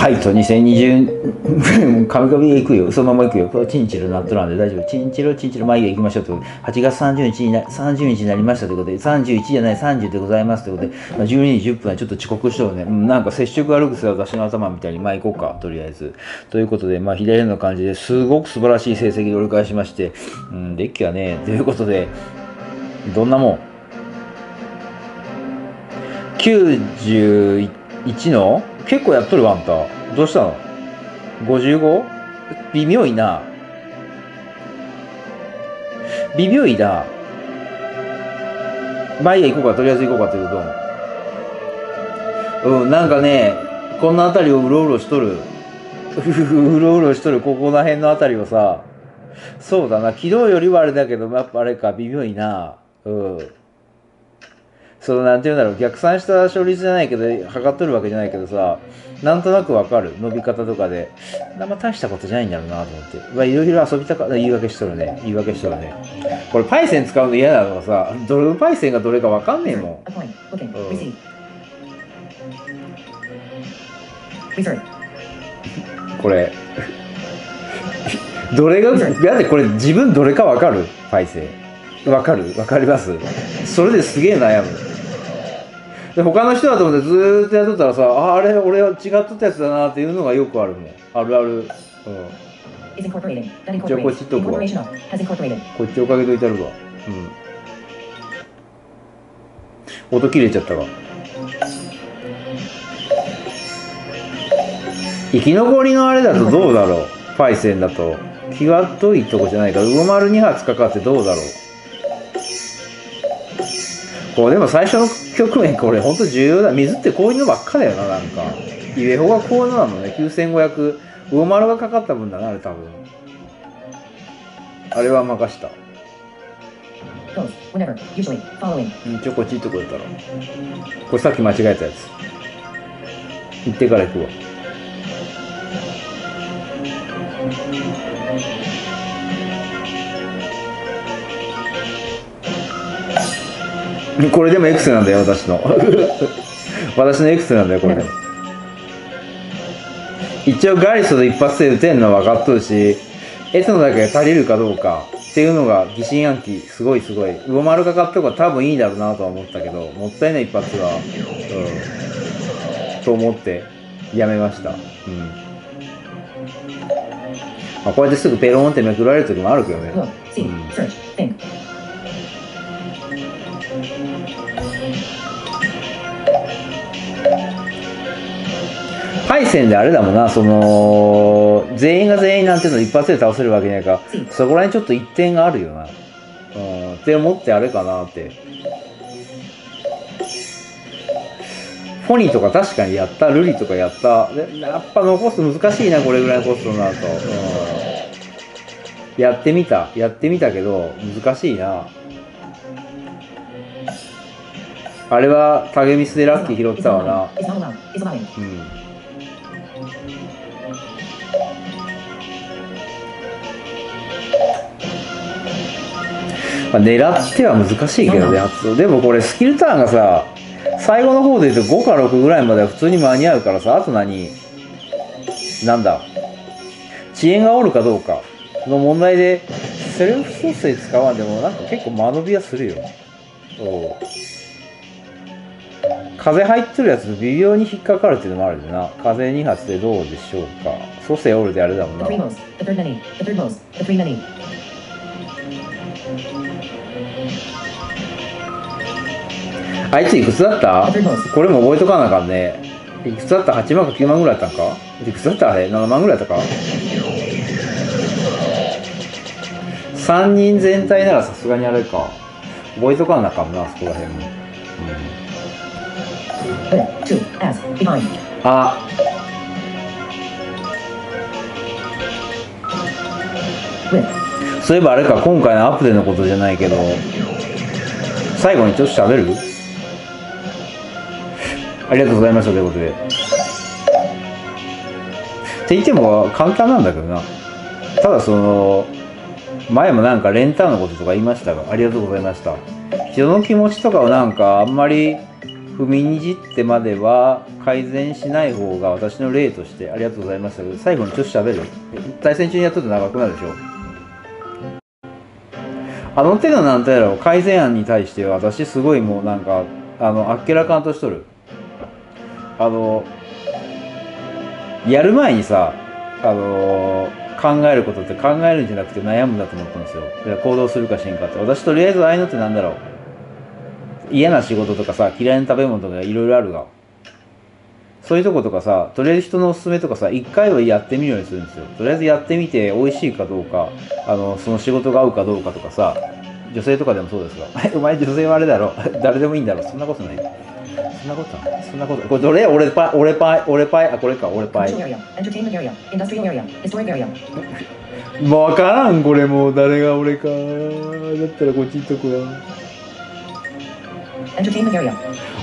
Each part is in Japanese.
はいと2020カミカミ行くよ。そのまま行くよ。これチンチロナットなんで。大丈夫。チンチロチンチロまあいいや行きましょうと。いうことで8月30日にな30日になりましたということで。31じゃない30でございますということで、まあ、12時10分はちょっと遅刻しようね、なんか接触悪くする私の頭みたいに。まあ行こうかとりあえず。ということでまあ左の感じですごく素晴らしい成績で折り返しまして。うんデッキはねということでどんなもん。91の結構やっとるわあんた。どうしたの？55? 微妙いな。微妙いな。まあいいや行こうかとりあえず行こうかというと？うんなんかねこんな辺りをうろうろしとる。うろうろしとるここら辺の辺りをさ。そうだな昨日よりはあれだけどやっぱあれか微妙いな。うん。そのなんていうんだろう逆算した勝率じゃないけど測っとるわけじゃないけどさなんとなくわかる。伸び方とかで。あんま大したことじゃないんだろうなと思って。まあいろいろ遊びたか言い訳しとるね。言い訳しとるね。これパイセン使うの嫌なのがさどれのパイセンがどれかわかんねえもん、これ。どれがだってこれ自分どれかわかる？パイセン。わかる？わかります？それですげえ悩むで他の人だと思ってずーっとやっとったらさああれ俺は違っとったやつだなっていうのがよくあるもん。あるある。うん。じゃあこっちとここっちおかげといたるわ。うん。音切れちゃったわ。生き残りのあれだとどうだろう？パイセンだと。気が遠いとこじゃないか。ら馬丸2発かかってどうだろう？こうでも最初の局面これ本当重要だ。水ってこういうのばっかだよななんか。イベホがこういうのなのね9500魚丸がかかった分だなあれ多分。あれは任した。うんちょこっちいとこやったら。これさっき間違えたやつ。行ってから行くわこれでも X なんだよ私の。私の X なんだよこれ。一応ガリストで一発で打てんのは分かっとるしエツノだけ足りるかどうかっていうのが疑心暗鬼すごいすごい。魚丸かかった方が多分いいだろうなとは思ったけどもったいない一発はうん。と思ってやめました。うん。まあ、こうやってすぐペロンってめくられる時もあるけどね、う。んパイセンであれだもんな、その、全員が全員なんていうの一発で倒せるわけないから、そこら辺ちょっと一点があるよな。うん、って思ってあれかなって。フォニーとか確かにやった、ルリとかやった。でやっぱ残す難しいな、これぐらいのコストになると。うん、やってみた、やってみたけど、難しいな。あれはタゲミスでラッキー拾ってたわな。うん。まあ、狙っては難しいけどね、発動。でもこれスキルターンがさ、最後の方で言うと5か6ぐらいまでは普通に間に合うからさ、あと何？なんだ？遅延がおるかどうかの問題で、セルフ蘇生使わんでもなんか結構間延びはするよ。お風入ってるやつ微妙に引っかかるっていうのもあるよな。風2発でどうでしょうか。蘇生おるであれだもんな。あいついくつだった？これも覚えとかなあかんね。いくつだった ?8 万か9万ぐらいだったんか？いくつだった？あれ ?7 万ぐらいだったか ?3 人全体ならさすがにあれか。覚えとかなあかんな、そこら辺も。うん、あそういえばあれか、今回のアップでのことじゃないけど、最後にちょっと喋る？ありがとうございましたということで。って言っても簡単なんだけどな。ただその、前もなんかレンタのこととか言いましたが、ありがとうございました。人の気持ちとかをなんかあんまり踏みにじってまでは改善しない方が私の例としてありがとうございましたけど最後にちょっと喋る対戦中にやっとって長くなるでしょあの手のなんてやろ改善案に対して私すごいもうなんかあのあっけらかんとしとるあのやる前にさあの考えることって考えるんじゃなくて悩むんだと思ったんですよ。行動するかしんかって。私とりあえずああいうのってなんだろう。嫌な仕事とかさ嫌いな食べ物とかいろいろあるが。そういうとことかさとりあえず人のおすすめとかさ一回はやってみるようにするんですよ。とりあえずやってみて美味しいかどうかあのその仕事が合うかどうかとかさ女性とかでもそうですが。お前女性はあれだろ。誰でもいいんだろ。そんなことない。そんなことそんなことこれどれ？俺パイ俺パイ俺パイあこれか俺パイ。わからんこれもう誰が俺か。だったらこっち行っとくわ。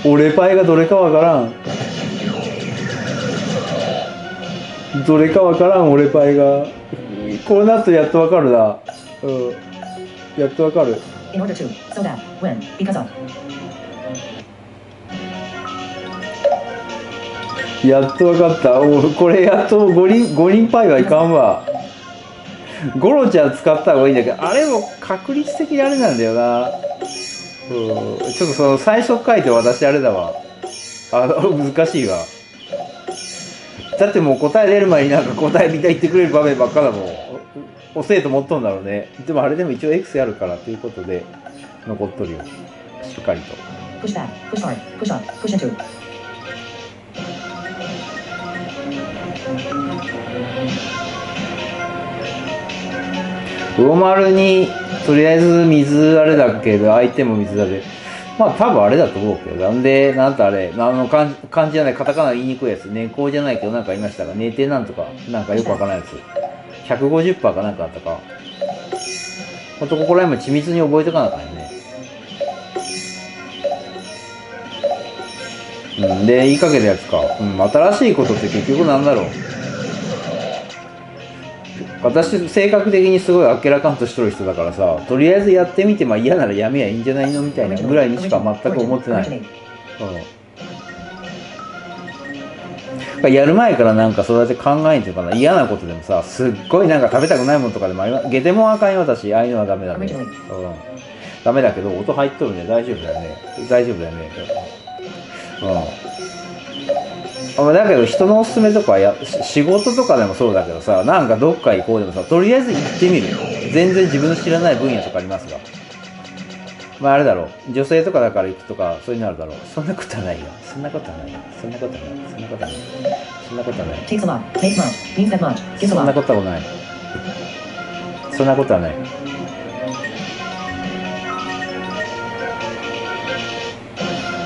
俺パイがどれかわからん。どれかわからん俺パイが。こうなるとやっとわかるな。うん。やっとわかる。In order to, so that, when, because of. やっと分かった。おこれやっと5人五人パイはいかんわ。ゴロちゃん使った方がいいんだけどあれも確率的にあれなんだよな。うん。ちょっとその最初書いて私あれだわ。あの難しいわ。だってもう答え出る前になんか答えみんな言ってくれる場面ばっかだもん。お生徒持っとんだろうね。でもあれでも一応 X やるからということで残っとるよ。しっかりと。魚丸にとりあえず水あれだけど相手も水だでまあ多分あれだと思うけどなんでなんとあれあの漢字じゃないカタカナ言いにくいやつ猫じゃないけどなんかいましたが寝てなんとかなんかよくわからないやつ。150%かなんかあったか。ほんとここら辺も緻密に覚えてかなあかんよね。うんで言いかけたやつか。うん新しいことって結局なんだろう。私性格的にすごいあっけらかんとしとる人だからさとりあえずやってみてまあ嫌ならやめやいいんじゃないのみたいなぐらいにしか全く思ってない.うん、やる前からなんかそうやって考えんっていうかな。嫌なことでもさすっごいなんか食べたくないものとかでもありまゲテモンあかんよ私。ああいうのはダメだね、うん、ダメだけど音入っとるね。大丈夫だよね。大丈夫だよね。うん。あだけど人のおすすめとかやし仕事とかでもそうだけどさなんかどっか行こうでもさとりあえず行ってみる。全然自分の知らない分野とかありますがまああれだろう。女性とかだから行くとかそういうのあるだろう。そんなことはないよ。そんなことはない。よそんなことはない。そんなことはない。そんなことはない。そんな.ことはない。そんなことはない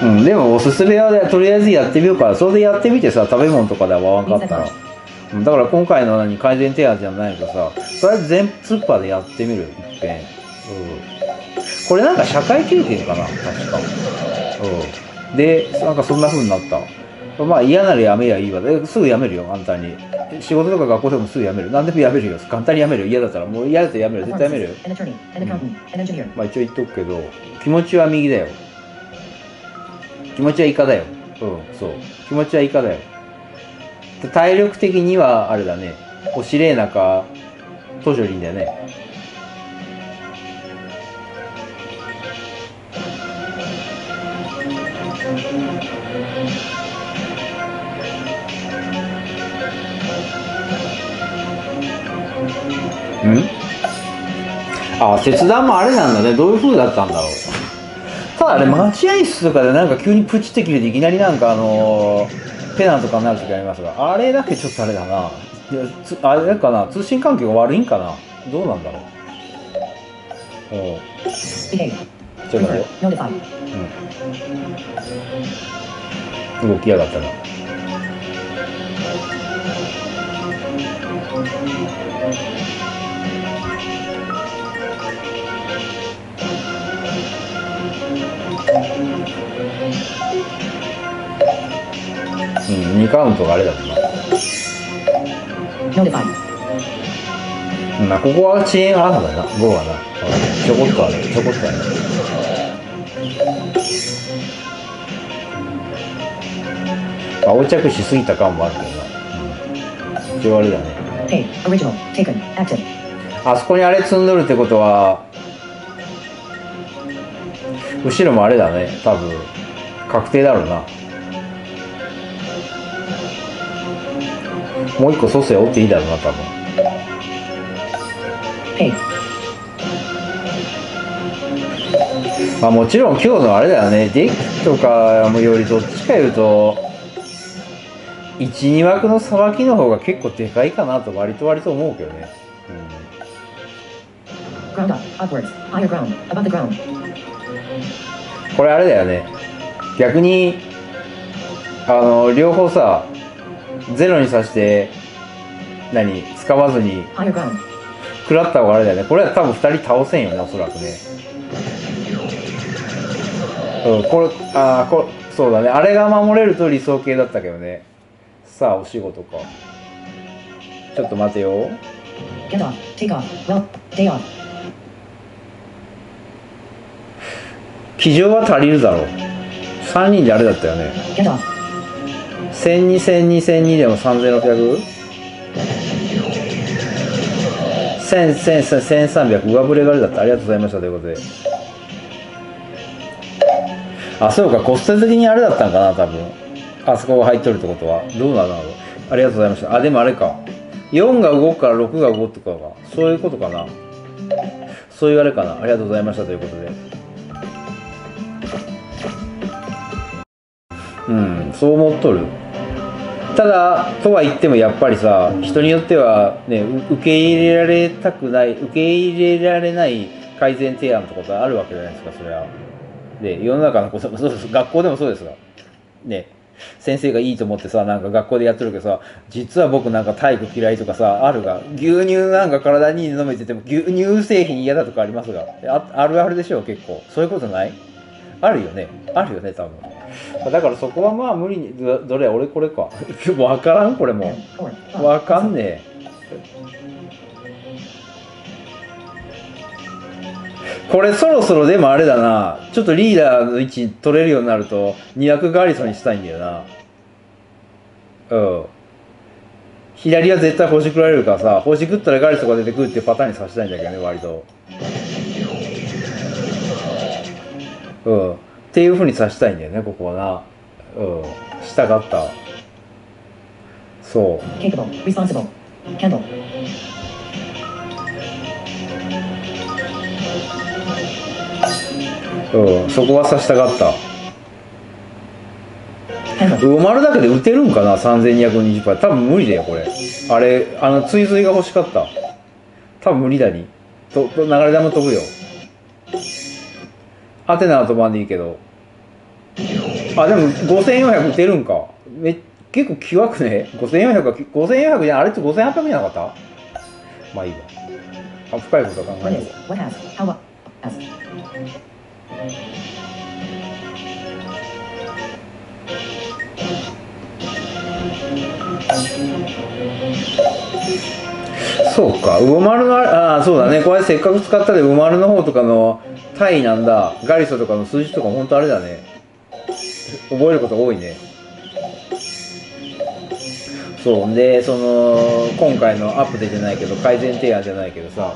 うん、でもおすすめはねとりあえずやってみようからそれでやってみてさ食べ物とかでは合わんかったらうんだから今回の何改善提案じゃないけどさとりあえず全スーパーでやってみる。いっぺん、うん、これなんか社会経験かな確か、うん、でなんかそんな風になった。まあ嫌ならやめりゃいいわ。ですぐやめるよ簡単に。仕事とか学校でもすぐやめる。何でもやめるよ。簡単にやめるよ。嫌だったらもう嫌だったらやめる絶対やめるよ。an engineer. まあ一応言っとくけど気持ちは右だよ気持ちはイカだよ。うんそう。気持ちはイカだよ。体力的にはあれだね。おしれえ中トジョリンだよね。うん？あ切断もあれなんだね。どういう風だったんだろうただあれ待合室とかでなんか急にプチって切れていきなりなんかあのーペナントかになる時ありますがあれだけちょっとあれだな。いやつあれかな？通信環境が悪いんかな？どうなんだろう？う。ん.ちょっと待って.うん。動きやがったなうん2カウントがあれだもんな.うんまあここは遅延あるんだな。5はな。うんちょこっとある。ちょこっとある。青着しすぎた感もあるけどな、うん、一応あれだね.あそこにあれ積んどるってことは後ろもあれだね多分確定だろうなもう一個蘇生折っていいだろうな多分.まあもちろん今日のあれだよねデッキとかもよりどっちかいうと12枠のさばきの方が結構でかいかなと割と割と思うけどね、Ground up. Upwards. Higher ground. Above the ground. うん、これあれだよね逆にあの両方さゼロにさして何使わずに.食らった方があれだよねこれは多分2人倒せんよねおそらくねうんこれあーこれそうだねあれが守れると理想形だったけどねさあお仕事かちょっと待てよ Get off. Take off. Well. Day 基準は足りるだろう。3人であれだったよね。Get off. 1002、1002、1002でも 3600? 1000、1000、1300上振れがあれだった。ありがとうございましたということで。あそうか。コスト的にあれだったんかな多分。あそこが入っとるってことは。どうなるのありがとうございました。あでもあれか。4が動くから6が動くとかかそういうことかな。そういうあれかな。ありがとうございましたということでうんそう思っとる。ただとは言ってもやっぱりさ人によってはね受け入れられたくない受け入れられない改善提案ってことはあるわけじゃないですかそれはで世の中のこともそうです学校でもそうですがね先生がいいと思ってさなんか学校でやってるけどさ実は僕なんか体育嫌いとかさあるが牛乳なんか体に飲めてても牛乳製品嫌だとかありますがああるあるでしょう結構。そういうことない？あるよね。あるよね多分。だからそこはまあ無理にどどれ俺これか わからんこれも Ten. Four. う Five. わかんねえこれそろそろでもあれだなちょっとリーダーの位置取れるようになると2役ガリソンにしたいんだよなうん左は絶対星食られるからさ星食ったらガリソンが出てくるっていうパターンにさせたいんだけどね割とうんっていうふうにさせたいんだよねここはなうんしたかったそう. Candle. うん、そこはさしたかった。埋まるだけで打てるんかな、3220杯。多分無理だよ、これ。あれ、あの、追随が欲しかった。多分無理だに。と、と流れ玉飛ぶよ。アテナは飛ばんでいいけど。あ、でも5400打てるんか。め結構気くね ?5400 か、5400じゃん。あれって5800じゃなかった？まあいいわ。あ深いことは考え What なそうか、魚丸のあ、ああ、そうだね、これせっかく使ったで、魚丸の方とかの単位なんだ、ガリソとかの数字とか、本当あれだね。覚えること多いね。そう、で、その、今回のアップデートじゃないけど、改善提案じゃないけどさ、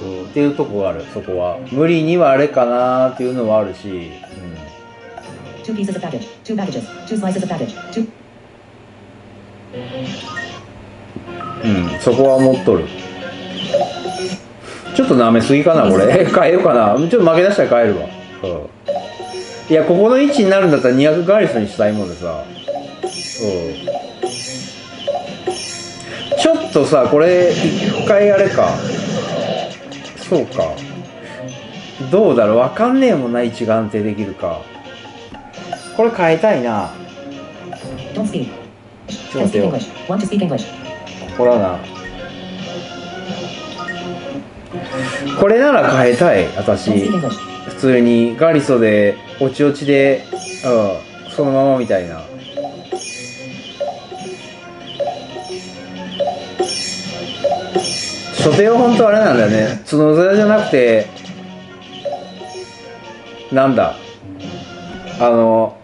うん、っていうとこがある、そこは。無理にはあれかなっていうのはあるし、うん。Two pieces of package. Two packages. Two slices of package. Two. うん、そこは持っとる。ちょっと舐めすぎかな、これ。変えようかな。ちょっと負け出したら変えるわ。うん。いや、ここの位置になるんだったら200ガリスにしたいもんでさ。うん。ちょっとさ、これ、一回あれか。そうか。どうだろうわかんねえもんな、位置が安定できるか。これ変えたいな。ちょっと待ってよ。English. Want to speak English. これな。これなら変えたい私。普通に。ガリソでおちおちでうんそのままみたいな。初手は本当あれなんだよね。角面じゃなくてなんだ。あの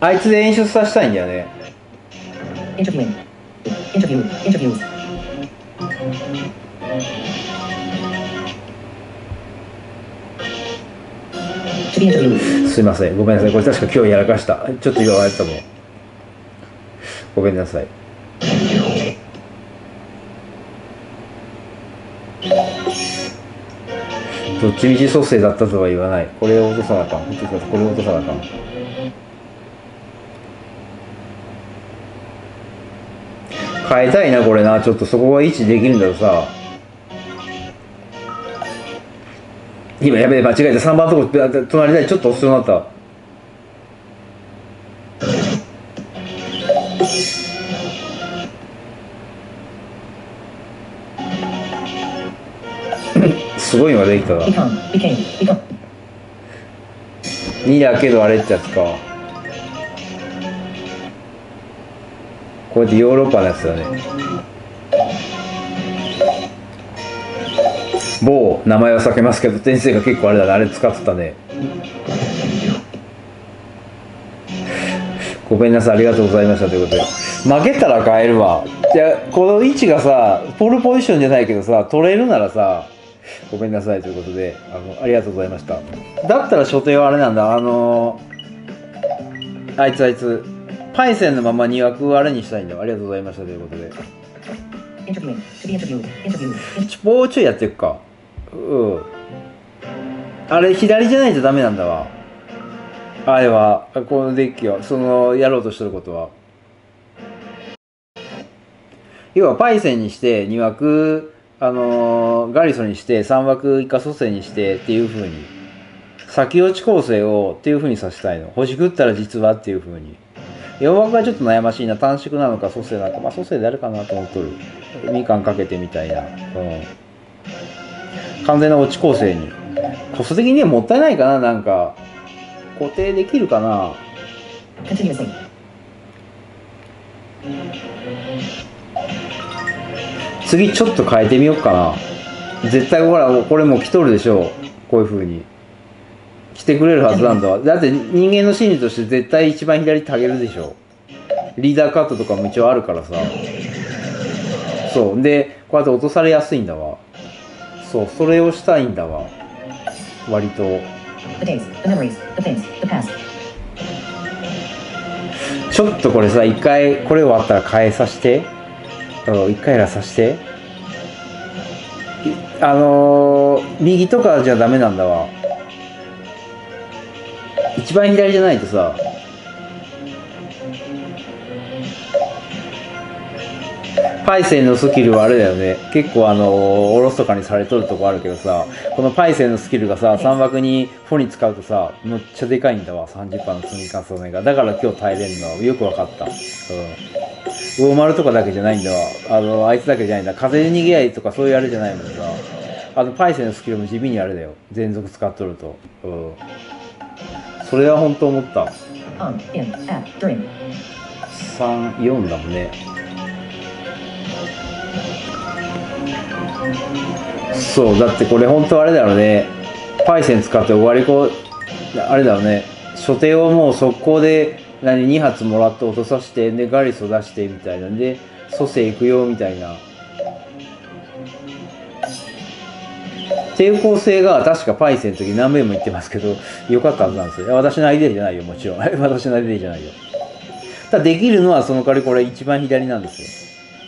あいつで演出させたいんだよね。Interview. Interviews. Interview. すいません。ごめんなさい。これ確か今日やらかした。ちょっと言われたも。んごめんなさい。どっちみち蘇生だったとは言わない。これを落とさなあかん。これを落とさなあかん。変えたいなこれなちょっとそこが位置できるんだけどさ今やべえ間違えた3番のとこ隣でちょっと押すようになった すごいのができたな Become. Became. Become. 2だけどあれってやつかこれってヨーロッパのやつだね。某名前は避けますけど先生が結構あれだね。あれ使ってたね。ごめんなさいありがとうございましたということで。負けたら変えるわ。じゃこの位置がさポールポジションじゃないけどさ取れるならさごめんなさいということであのありがとうございました。だったら所定はあれなんだ。あのあいつあいつ。パイセンのまま2枠あれにしたいんだありがとうございましたということで.ちょもうちょいやっていくかうん。あれ左じゃないとダメなんだわ。あれはこのデッキはそのやろうとしてることは。要はパイセンにして2枠あのーガリソンにして3枠以下蘇生にしてっていう風に先落ち構成をっていう風にさせたいの。星食ったら実はっていう風に4枠はちょっと悩ましいな短縮なのか蘇生なのかまあ蘇生であるかなと思っとる。みかんかけてみたいな。うん。完全な落ち構成に。コスト的にはもったいないかななんか。固定できるかな.次ちょっと変えてみようかな。絶対ほらこれもう来とるでしょう。こういう風に来てくれるはずなんだわ。だって人間の心理として絶対一番左ってあげるでしょ。リーダーカットとかも一応あるからさ。そう。でこうやって落とされやすいんだわ。そう。それをしたいんだわ。割と.ちょっとこれさ一回これ終わったら変えさせて。うん一回やらさせて。いあのー右とかじゃダメなんだわ一番左じゃないとさ。パイセンのスキルはあれだよね。結構あのーおろそかにされとるとこあるけどさ。このパイセンのスキルがさ3枠にフォに使うとさむっちゃでかいんだわ。30%の積み重ねが。だから今日耐えれんのは。よく分かった。うん。魚丸とかだけじゃないんだわ。あのあいつだけじゃないんだ。風で逃げ合いとかそういうあれじゃないもんさあのパイセンのスキルも地味にあれだよ。全族使っとると。うんそれは本当思った。34だもんね。そうだってこれ本当あれだろうね。パイセン使って終わりこうあれだろうね。所定をもう速攻で何2発もらって落とさせてでガリスを出してみたいなんで蘇生行くよみたいな。抵抗性が確かパイセンの時何遍も言ってますけど良かったはずなんですよ。私のアイデアじゃないよもちろん。私のアイデアじゃないよ。ただできるのはその代わりこれ一番左なんですよ。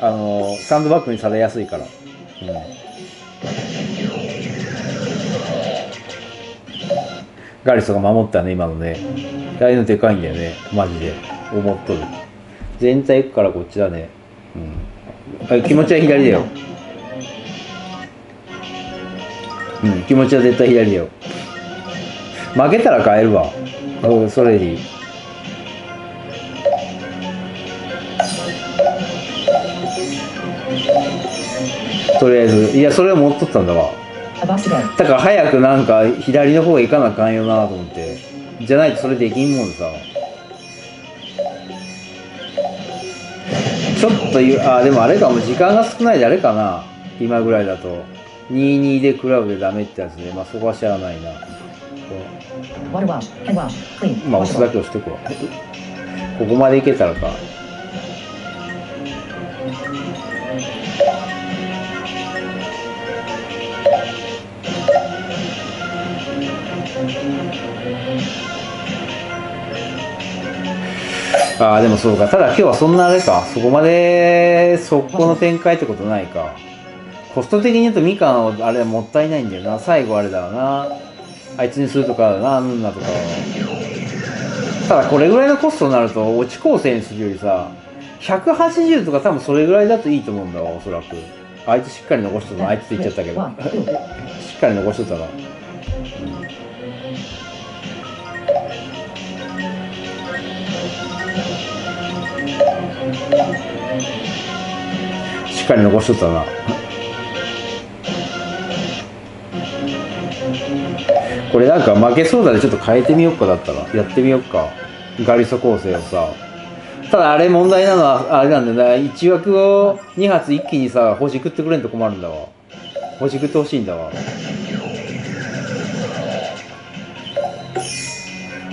あのサンドバッグにされやすいから、うん、ガリスが守ったね今のね。ああいうのでかいんだよね。マジで。思っとる。全体行くからこっちだね。うん。気持ちは左だよ。うん。気持ちは絶対左だよ。負けたら変えるわ。うんそれでいい。とりあえずいやそれは持っとったんだわ.だから早くなんか左の方へ行かなあかんよなと思って。じゃないとそれできんもんさ。ちょっと言うあでもあれかも。時間が少ないであれかな。今ぐらいだと22でクラブでダメってやつね。まあそこは知らないな。まあ押すだ.け押してくわ。ここまでいけたらか。ああでもそうか。ただ今日はそんなあれか。そこまで速攻の展開ってことないかコスト的に言うとみかんをあれはもったいないんだよな。最後あれだわな。あいつにするとかだな。なんだとかただこれぐらいのコストになると落ち構成にするよりさ180とか多分それぐらいだといいと思うんだわおそらく。あいつしっかり残しとったなあいつって言っちゃったけど。しっかり残しとったなしっかり残しとったな。これなんか負けそうだでちょっと変えてみよっかだったら。やってみよっか。ガリソ構成をさ。ただあれ問題なのはあれなんだよな。1枠を2発一気にさ星食ってくれんと困るんだわ。星食ってほしいんだわ。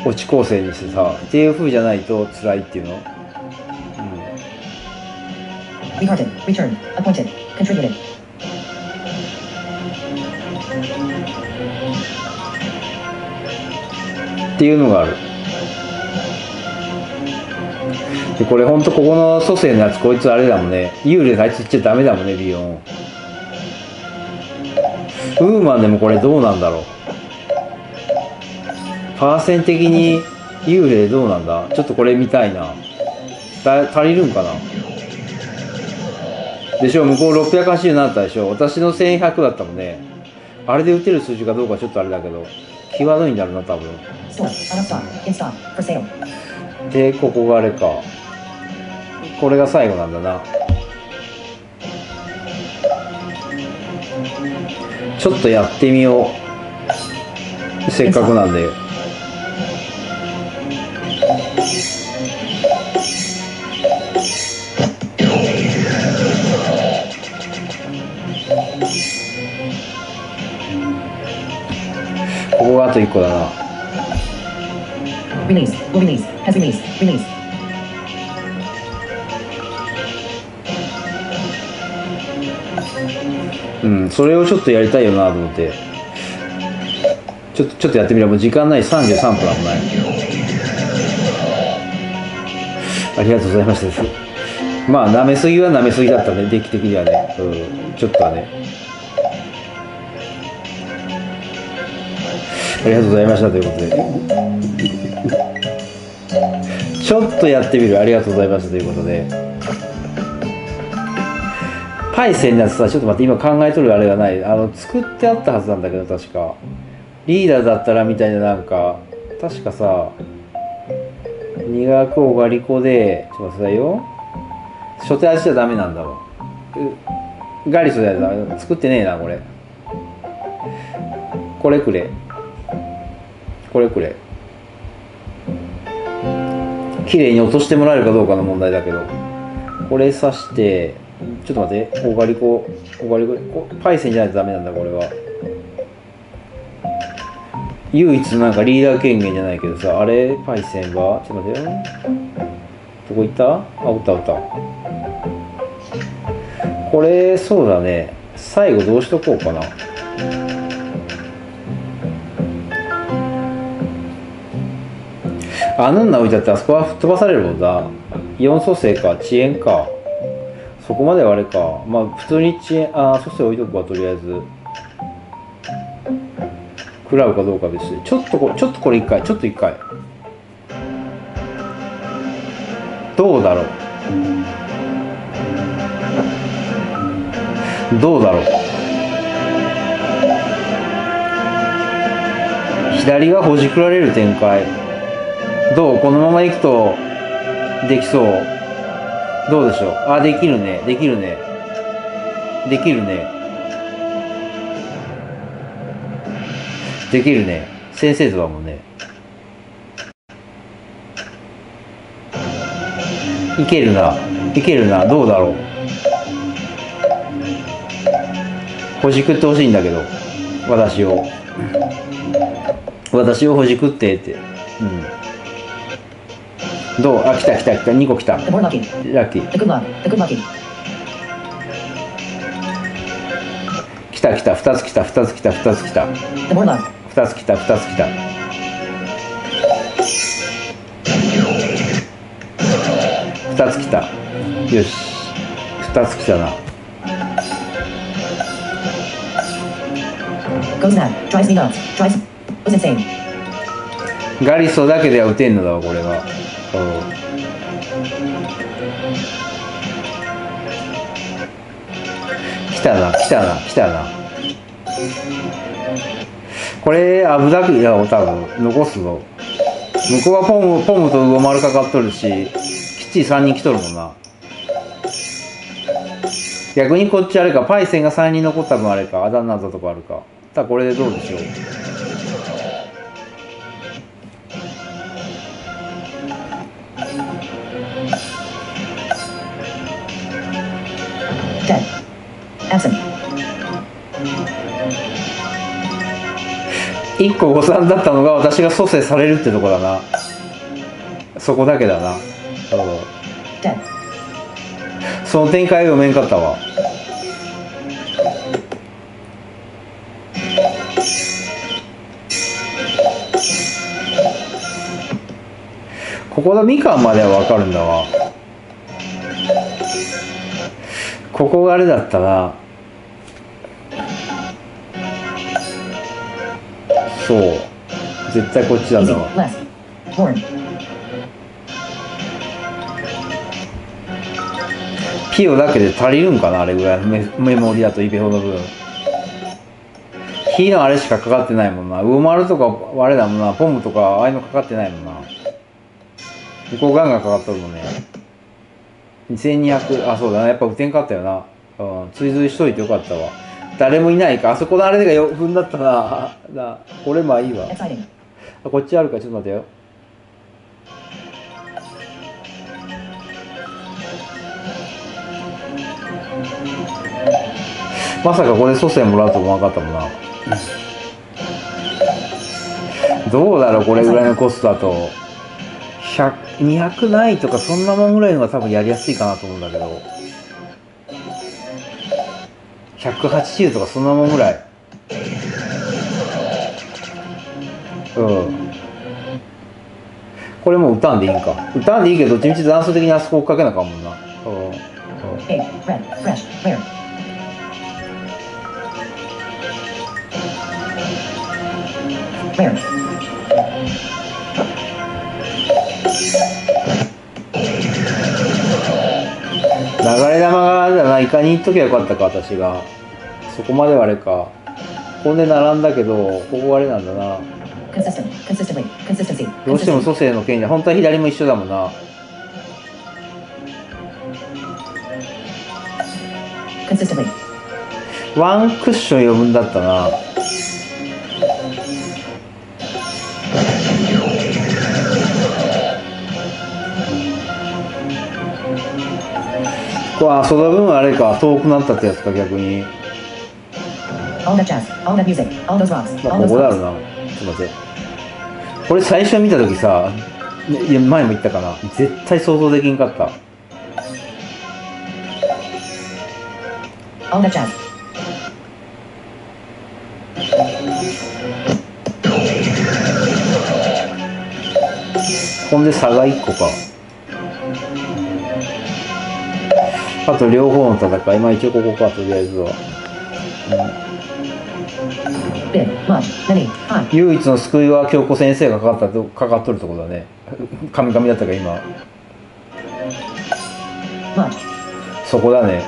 落ち構成にしてさっていう風じゃないと辛いっていうの？Rehearted. Return. っていうのがある。でこれほんとここの蘇生のやつこいつあれだもんね。幽霊あいつ言っちゃダメだもんねビヨン。ウーマンでもこれどうなんだろう。パーセン的に幽霊どうなんだ？ちょっとこれ見たいな。だ足りるんかな？でしょ？向こう680になったでしょ？私の1100だったもんね。あれで打てる数字かどうかちょっとあれだけど。際どいんだろうな多分.でここがあれか。これが最後なんだな。ちょっとやってみよう。せっかくなんでと1個だな Release. Will release. Has released. Release. うん、それをちょっとやりたいよなと思って。ちょっと、ちょっとやってみれば、もう時間ない、33分あんない。ありがとうございましたです。まあ、舐めすぎは舐めすぎだったね、出来的にはね。うん、ちょっとはね。ありがとうございましたということで。ちょっとやってみる。ありがとうございましたということで。パイセンのやつさ、ちょっと待って、今考えとるあれがない。あの、作ってあったはずなんだけど、確か。リーダーだったらみたいな、なんか、確かさ、二学をガリコで、ちょっと待ってくださいよ。初手味じゃダメなんだわ。ガリソだよ。作ってねえな、これ。これくれ。これくれ。綺麗に落としてもらえるかどうかの問題だけど。これ刺して、ちょっと待って、オガリコ、オガリコ、こパイセンじゃないとダメなんだ、これは。唯一のなんかリーダー権限じゃないけどさ、あれ、パイセンは、ちょっと待ってよ。どこ行った？あ、おったおった。これ、そうだね。最後どうしとこうかな。あ、ヌンナ置いてあって、あそこは吹っ飛ばされるもんだ。イオン蘇生か、遅延か。そこまではあれか。まあ、普通に遅延、あ、蘇生置いとくわ、とりあえず。食らうかどうか別に。ちょっとこ、ちょっとこれ一回、ちょっと一回。どうだろう。どうだろう。左がほじくられる展開。どう？このまま行くと、できそう？どうでしょう？あ、できるね。できるね。できるね。できるね。先生図だもんね。いけるな。いけるな。どうだろう？ほじくってほしいんだけど。私を。私をほじくってって。どう？あ、来た来た来た、2個来た。ラッキー。来た来た、2つ来た、2つ来た、2つ来た。2つ来た、2つ来た。2つ来た。よし。2つ来たな。ガリソだけでは打てんのだわ、これは。来たな来たな来たな。これ危なくいや多分残すぞ。向こうはポムポムと魚丸かかっとるしきっちり3人来とるもんな。逆にこっちあれかパイセンが3人残った分あれかあだになったとこあるか。ただこれでどうでしょう。1個誤算だったのが私が蘇生されるってとこだな。そこだけだな.その展開読めんかったわ。ここのみかんまではわかるんだわ。ここがあれだったなそう。絶対こっちな。ん Easy. だわ.ピオだけで足りるんかなあれぐらい。のメメモリだとイベホの分。火のあれしかかかってないもんな。ウオマルとかあれだもんな。ポムとかああいうのかかってないもんな。向こうガンガンかかっとるもんね。2200あそうだな。やっぱ打てんかったよな。うん。追随しといてよかったわ誰もいないか。あそこのあれがよ踏んだったな。なこれまあいいわ.あこっちあるか。ちょっと待ってよ。まさかこれ蘇生もらうと思わなかったもんな。どうだろうこれぐらいのコストだと。100 200ないとかそんなもんぐらいのが多分やりやすいかなと思うんだけど180とかそんなもんぐらい。うん。これもう歌んでいいんか。歌んでいいけどどっちみち断層的にあそこ追っかけなあかんもんな。うん。うんな、いかに言っときゃよかったか、私が。そこまではあれか。こんで並んだけど、ここあれなんだな。どうしても.蘇生の件じゃ、本当は左も一緒だもんな。ワンクッション余分だったな。これ、あ、その分あれか、遠くなったってやつか、逆に。ここだろな。ちょっと待って。これ最初見たときさ、いや、前も言ったかな。絶対想像できんかった。ほんで差が1個か。あと両方の戦い。まあ一応ここか、とりあえずは。Big. Much. Many. High. 唯一の救いは京子先生がかかったと、かかっとるところだね。神々だったか、今。Much. そこだね。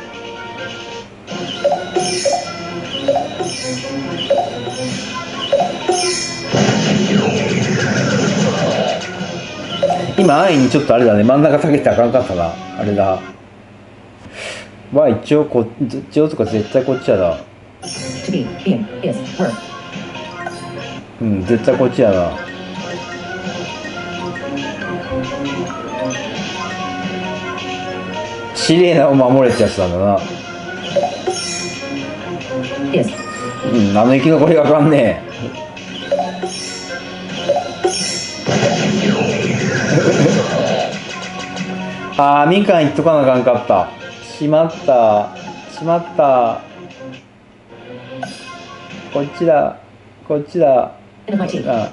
今、安易にちょっとあれだね、真ん中下げてあかんかったな。あれだ。まあ一応こ、一応とか絶対こっちやだ。To be. Being. Is. Were. うん、絶対こっちやな。シレーナを守れってやつなんだな。うん、あの生き残りがあかんねえ。あーみかんいっとかなあかんかったしまった。しまった。こっちだ。こっちだ.あ.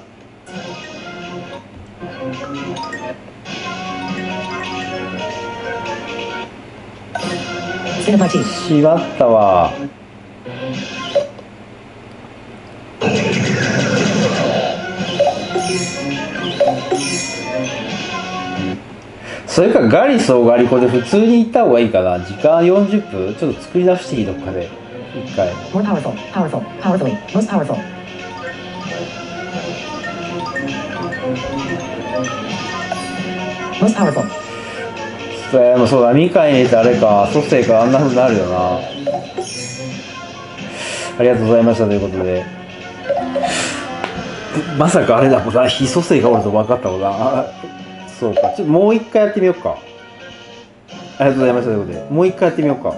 しまったわそれかガリソーガリコで普通に行った方がいいかな。時間40分？ちょっと作り出していい？どっかで。一回.それもそうだ。みかん入れてあれか。蘇生かあんなふうになるよな。ありがとうございましたということで。まさかあれだ。もんな非蘇生がおると分かったもんな。あそうか。ちょっともう一回やってみようか。ありがとうございました。ということでもう一回やってみようか。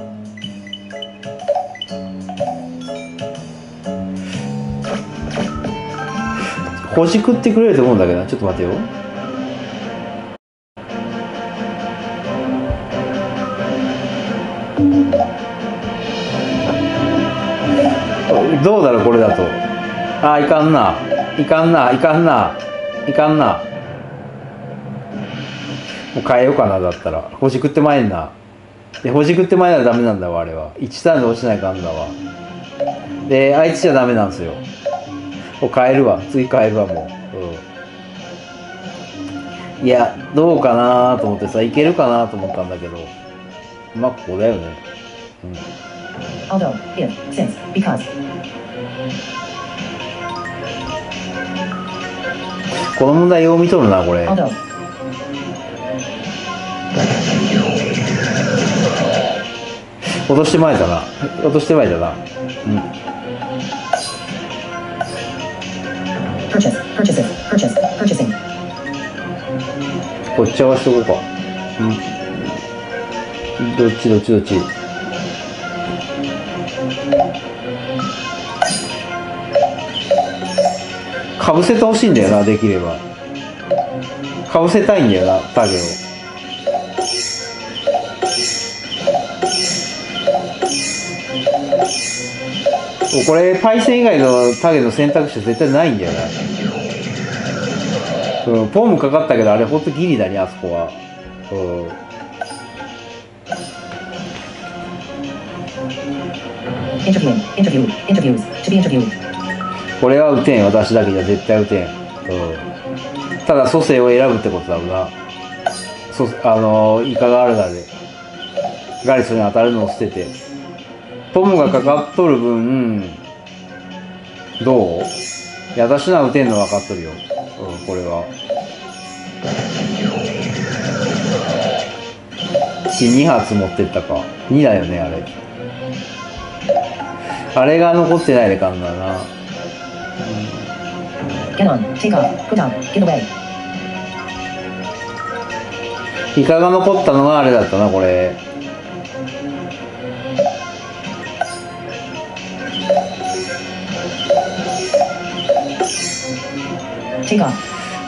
ほじくってくれると思うんだけどちょっと待てよ。どうだろうこれだと。あーいかんな。いかんな。いかんな。いかんな。もう変えようかなだったら。ほじくってまえんな。でほじくってまえならダメなんだわあれは。1ターンで落ちないかんだわであいつじゃダメなんですよ。もう変えるわ。次変えるわもう、うん、いやどうかなと思ってさいけるかなと思ったんだけど。まあここだよね。うん。Although, if, since, because. この問題読み取るなこれ。Although. 落としてまえたな。落としてまえたな。うん.こっち合わせとこうか。うん。どっちどっちどっち。かぶせてほしいんだよなできれば。かぶせたいんだよなタゲをこれパイセン以外のタゲの選択肢は絶対ないんだよなうん、ポンもかかったけどあれほんとギリだねあそこは、うん.これは打てん私だけじゃ絶対打てん、うん、ただ蘇生を選ぶってことだろうな。そあのイカがあるだで。ガリスに当たるのを捨ててポムがかかっとる分どう？いや私なら打てんの分かっとるよ、うん、これは。2発持ってったか。2だよねあれ。あれが残ってないでかんだな. Give away. イカが残ったのがあれだったなこれ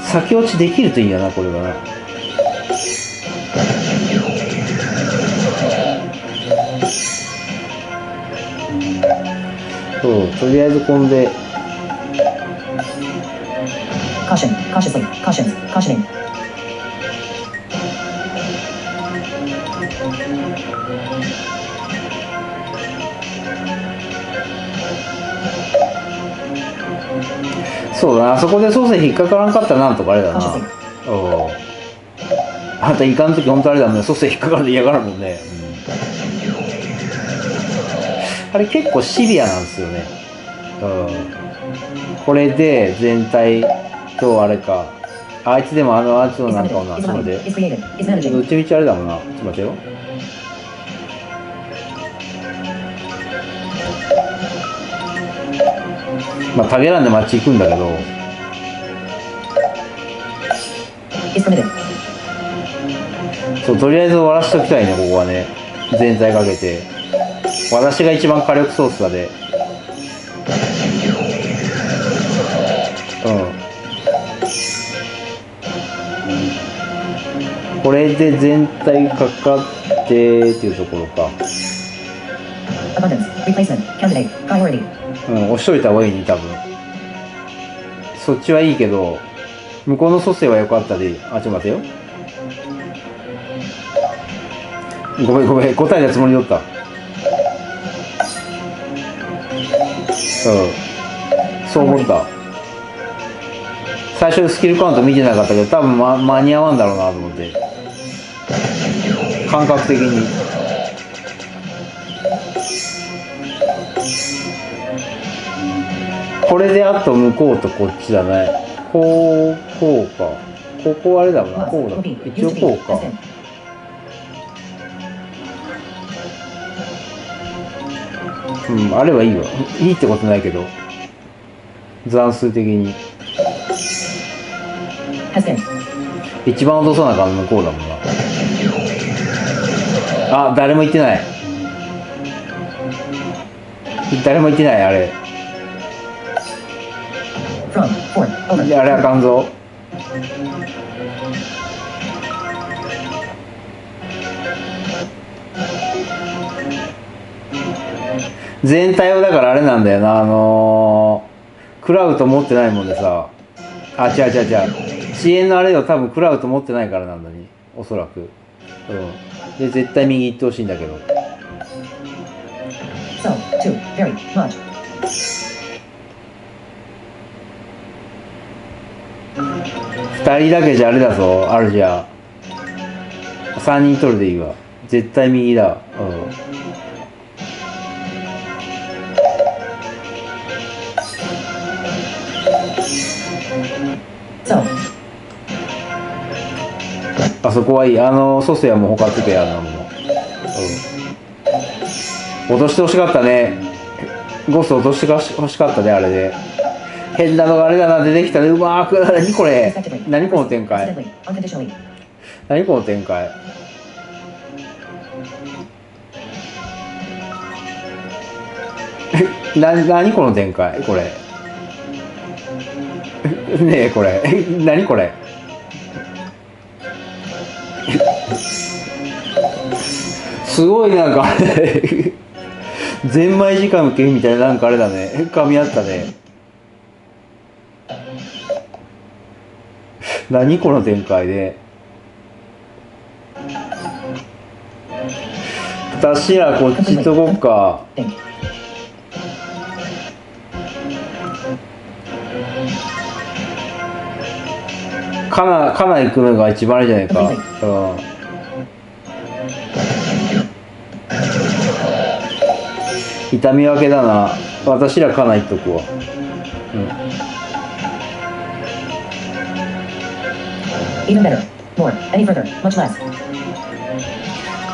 先落ちできるといいやなこれは。なそうとりあえずこんで。カシェンカシェンカシェンカシェン Thank you. そうだな。あそこで操作引っかからんかったらなんとかあれだな.おうあんたイカの時本当あれだもんね。操作引っかかるで嫌がるもんね、うん、あれ結構シビアなんですよね。うん。これで全体とあれか。あいつでもあのあいつのなんかをな Is created. Is ど.っちみちあれだもんな。ちょっと待てよまあタゲランでマッチ行くんだけど.そうとりあえず終わらしときたいねここはね。全体かけて。私が一番火力ソースだでうん。これで全体かかってっていうところかうん押しといた方がいいね多分。そっちはいいけど向こうの蘇生は良かったであちょっと待てよ。ごめんごめん答えたつもりだった。うん。そう思った。最初スキルカウント見てなかったけど多分、ま、間に合わんだろうなと思って。感覚的に。これであと向こうとこっちだねこうこうかここあれだもん.こうだ.一応こう.か.うんあればいいわいいってことないけど残数的に.一番落とさなあかんの向こうだもんなあ誰も言ってない誰も言ってないあれい Over. やあれあかんぞ全体はだからあれなんだよなあのー、クラウド持ってないもんでさあ違う違う違う遅延のあれを多分クラウド持ってないからなんだねおそらくうんで絶対右行ってほしいんだけど So. Two. Very. Much. 二人だけじゃあれだぞあるじゃ三人取るでいいわ。絶対右だ。うん。あそこはいい。あのソセはもう他つけやなもの。うん。落としてほしかったね。ゴス落としてほしかったねあれで。変なのがあれだな出てきたねうまーく 何これ？何この展開？何この展開？な何この展開？これ。ねえこれ。何これ？すごいなんかあれ。ゼンマイ時間の剣みたいななんかあれだね。噛み合ったね何この展開で。私らこっちとこっか。Think. かなかな行くのが一番あれじゃないか、うん、痛み分けだな。私らかな行っとくわ、Even better. More. Any further. Much less.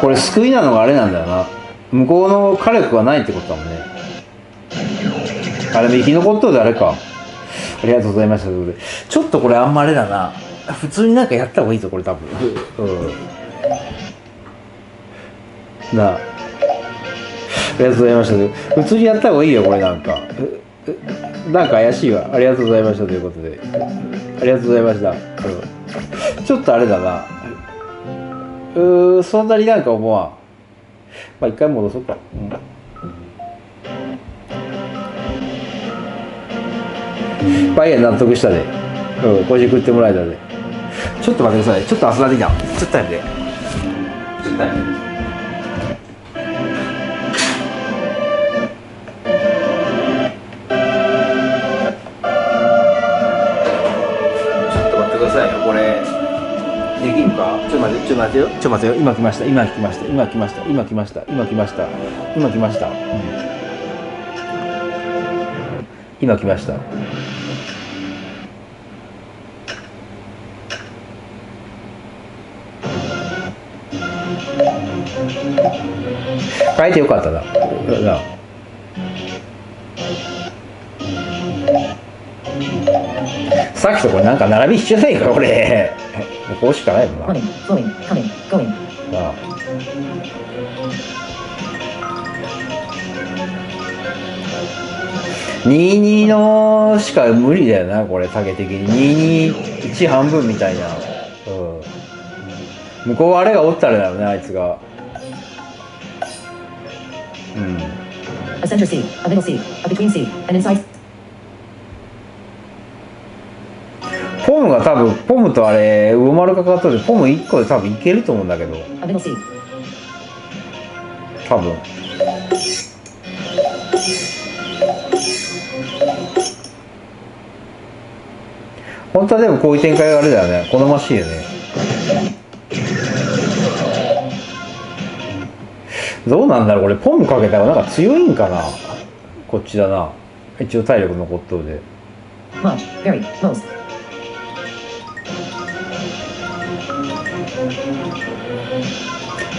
これ救いなのがあれなんだよな。向こうの火力がないってことだもんね。あれも生き残っとるであれか。ありがとうございましたということで。ちょっとこれあんまあれだな。普通になんかやった方がいいぞこれ多分。うん。なあ。ありがとうございました普通にやった方がいいよこれなんか。なんか怪しいわ。ありがとうございましたということで。ありがとうございました、ちょっとあれだなうーそんなになんか思わん。まあ一回戻そうか、うん、まあいいや納得したで。うん腰食ってもらえたで。ちょっと待ってください。ちょっと遊んできたちょっと待って。ちょっと待ってっと待てちょっと待ってよ。ちょっと待てよ。今来ました。今来ました。今来ました。今来ました。今来ました。今来ました、今来ました。変えてよかったな。なさっきとこれなんか並び一緒ないかこれ。もうこうしかないもんな。あ,あのしか無理だよなこれ竹的に221半分みたいな、うん、向こうあれがおったらだよねあいつがうんポムが多分ポムとあれ魚丸がかかったでポム1個で多分いけると思うんだけど.多分。本当はでもこういう展開があれだよね。好ましいよね。どうなんだろうこれ。ポムかけたらなんか強いんかな。こっちだな。一応体力残っとるで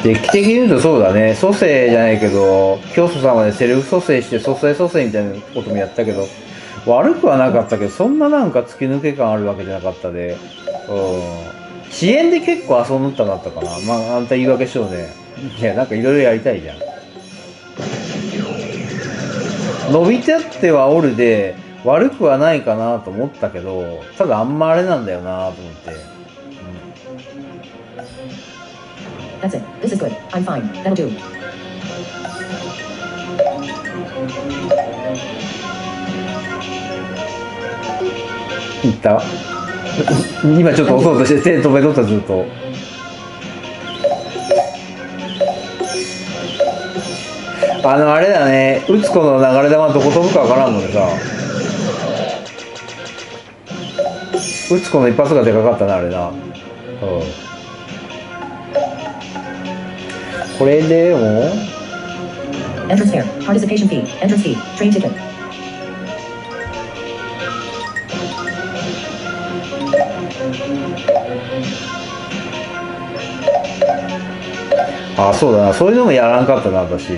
Much, very, most. 劇的に言うとそうだね。蘇生じゃないけど教祖様でセルフ蘇生して蘇生蘇生みたいなこともやったけど悪くはなかったけどそんななんか突き抜け感あるわけじゃなかったで。うん。遅延で結構遊んだなったかな。まああんた言い訳しようね。いやなんかいろいろやりたいじゃん。伸びてってはおるで悪くはないかなと思ったけどただあんまあれなんだよなと思って、That's it. This is good. I'm fine. That'll do. うん、いった今ちょっと押そうとして手止めとったずっとあのあれだね打つ子の流れ玉どこ飛ぶかわからんのでさ打つ子の一発がでかかったなあれなうんこれでも？Entrance fare, participation fee, entrance fee, train ticket. あそうだな。そういうのもやらんかったな私。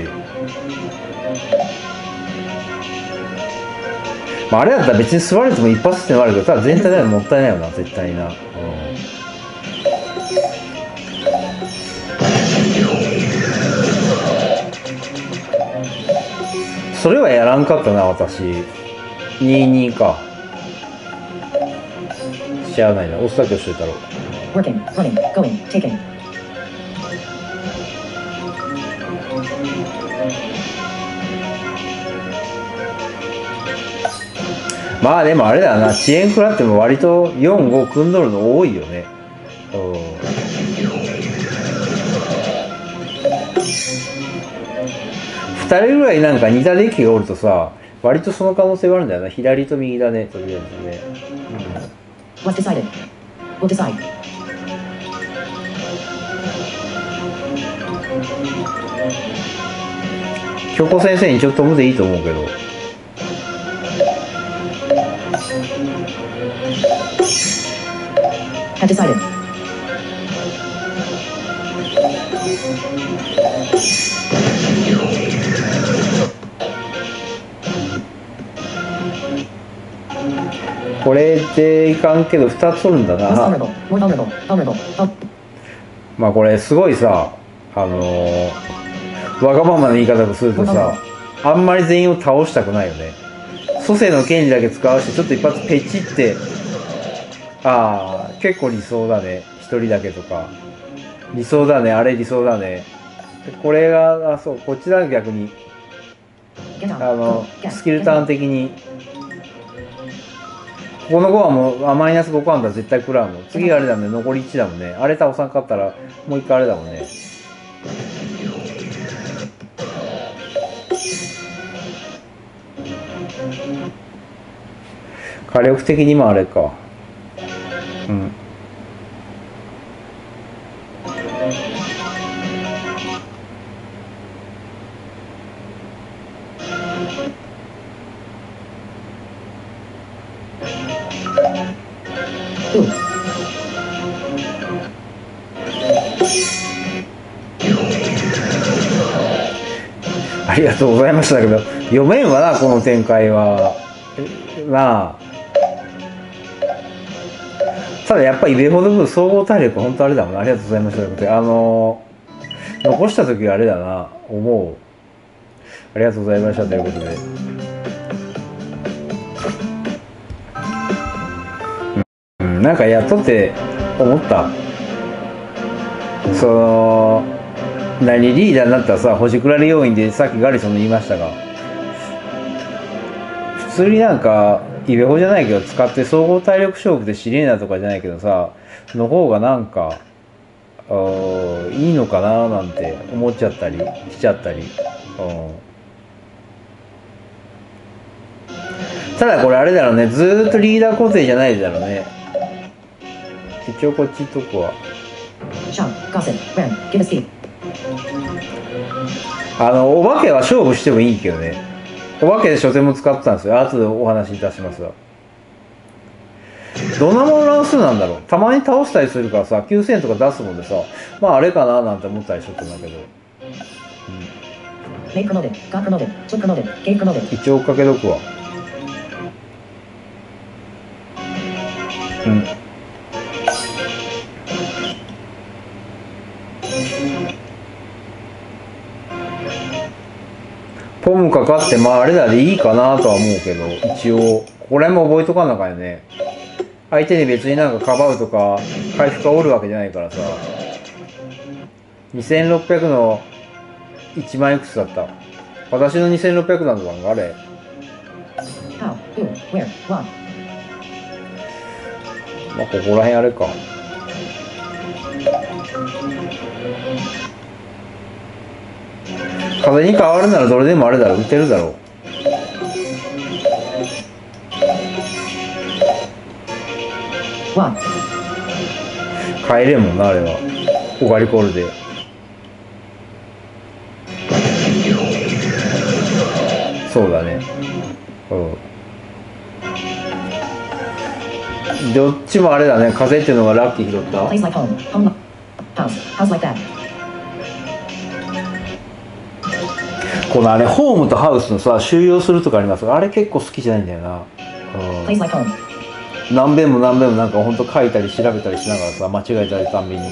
まあ、あれだったら別に座れても一発ってのはあるけどただ全体ではもったいないよな絶対にな、それはやらんかったな私。22か。しゃあないな。押すだけたろ。Working, running, going, taking. まあでもあれだな。遅延食らっても割と45組んどるの多いよね。うん2人ぐらいなんか似たデッキがおるとさ割とその可能性はあるんだよな。左と右だねとりあえずね、decided? Decide. うん、京子先生にちょっと飛ぶでいいと思うけどこれでいかんけど2つ取るんだな. Oh, まあこれすごいさあのーわがままな言い方をするとさあんまり全員を倒したくないよね。蘇生の権利だけ使わしてちょっと一発ペチってああ結構理想だね。一人だけとか。理想だね。あれ理想だね。でこれがあそうこっちだ逆に。あ.のスキルターン.的にここの5はもうあマイナス5カウンター絶対食らうもん。次あれだもんね。残り1だもんね。あれ倒さんかったらもう一回あれだもんね。火力的にもあれか。うん。ありがとうございましたけど読めんわなこの展開は。なあ。ただやっぱりイベホの分総合体力本当あれだもんありがとうございましたということで。あの残した時はあれだな。思う。ありがとうございましたということで。うん。なんかやっとって思った。その何リーダーになったらさほじくられ要員でさっきガリソンの言いましたが普通になんかイベホじゃないけど使って総合体力勝負でシレーナとかじゃないけどさの方がなんかいいのかななんて思っちゃったりしちゃったり、ただこれあれだろうねずっとリーダー固定じゃないだろうね一応こっちとこは Shop. Gossip. Ram. Give a speed. あのお化けは勝負してもいいけどね。お化けで初戦も使ってたんですよ。後でお話しいたしますが。どんなもの乱数なんだろう。たまに倒したりするからさ9000とか出すもんでさ。まああれかななんて思ったりしとったんだけど. Gave promoted. 一応かけとくわ。うんムかかってまああれだでいいかなとは思うけど一応これも覚えとかなかよね相手に別になんかかばうとか回復がおるわけじゃないからさ2600の1万いくつだった私の2600なんだがあれまあここら辺あれか風に変わるならどれでもあれだろ打てるだろう。What. 帰れんもんなあれは。オガリコールで。そうだね。うん。どっちもあれだね。風っていうのがラッキー拾った？このあれホームとハウスのさ収容するとかありますがあれ結構好きじゃないんだよな.うん、何遍も何遍もなんかほんと書いたり調べたりしながらさ間違えたりたんびに。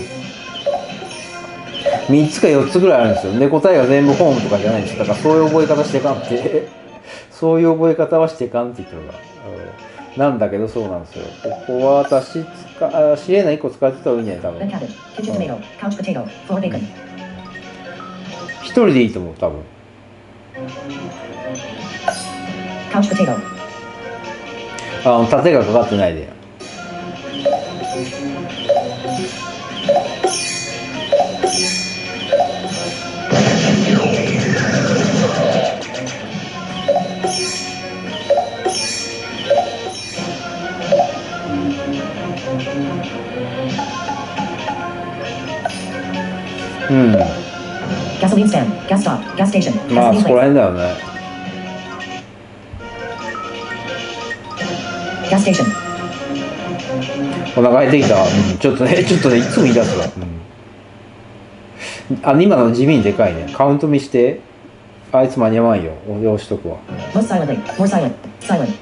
3つか4つぐらいあるんですよ。で答えが全部ホームとかじゃないんですだからそういう覚え方してかんって。そういう覚え方はしてかんって言ってるから、うん、なんだけどそうなんですよ。ここは私使あ知れない1個使ってた方がいいんじゃない？多分. Floor bacon. 一人でいいと思う多分カウチ違うあ縦がかかってないでうん。ガソリンスタンド、ガストップ、ガステーション、ガソリンスタンド、ガステーション。お腹減ってきた。ちょっとね、ちょっとね、いつも言い出すわ。うん、あ、今の地味にでかいね。カウント見して。あいつ間に合わんよ。押しとくわ。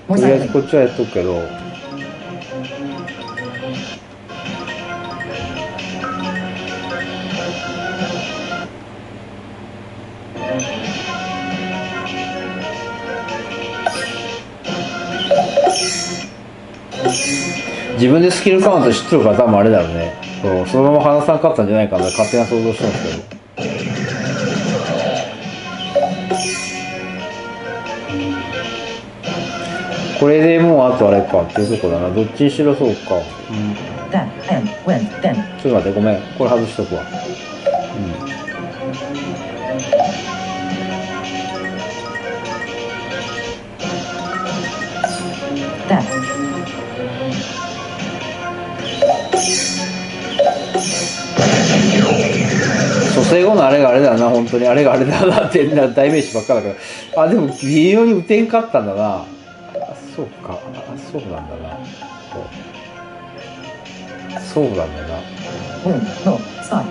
とりあえずこっちはやっとくけど。自分でスキルカウント知ってるから多分あれだろうね。そうそのまま話さんかったんじゃないかな。勝手な想像してますけど。これでもうあとあれかっていうとこだな。どっちにしろそうか、うん.ちょっと待ってごめん。これ外しとくわ生後のあれがあれだな本当に。あれがあれだなってな代名詞ばっかだから。あでも微妙に打てんかったんだなあそうか。あそうなんだな。そう。なんだな。うん、そう、そう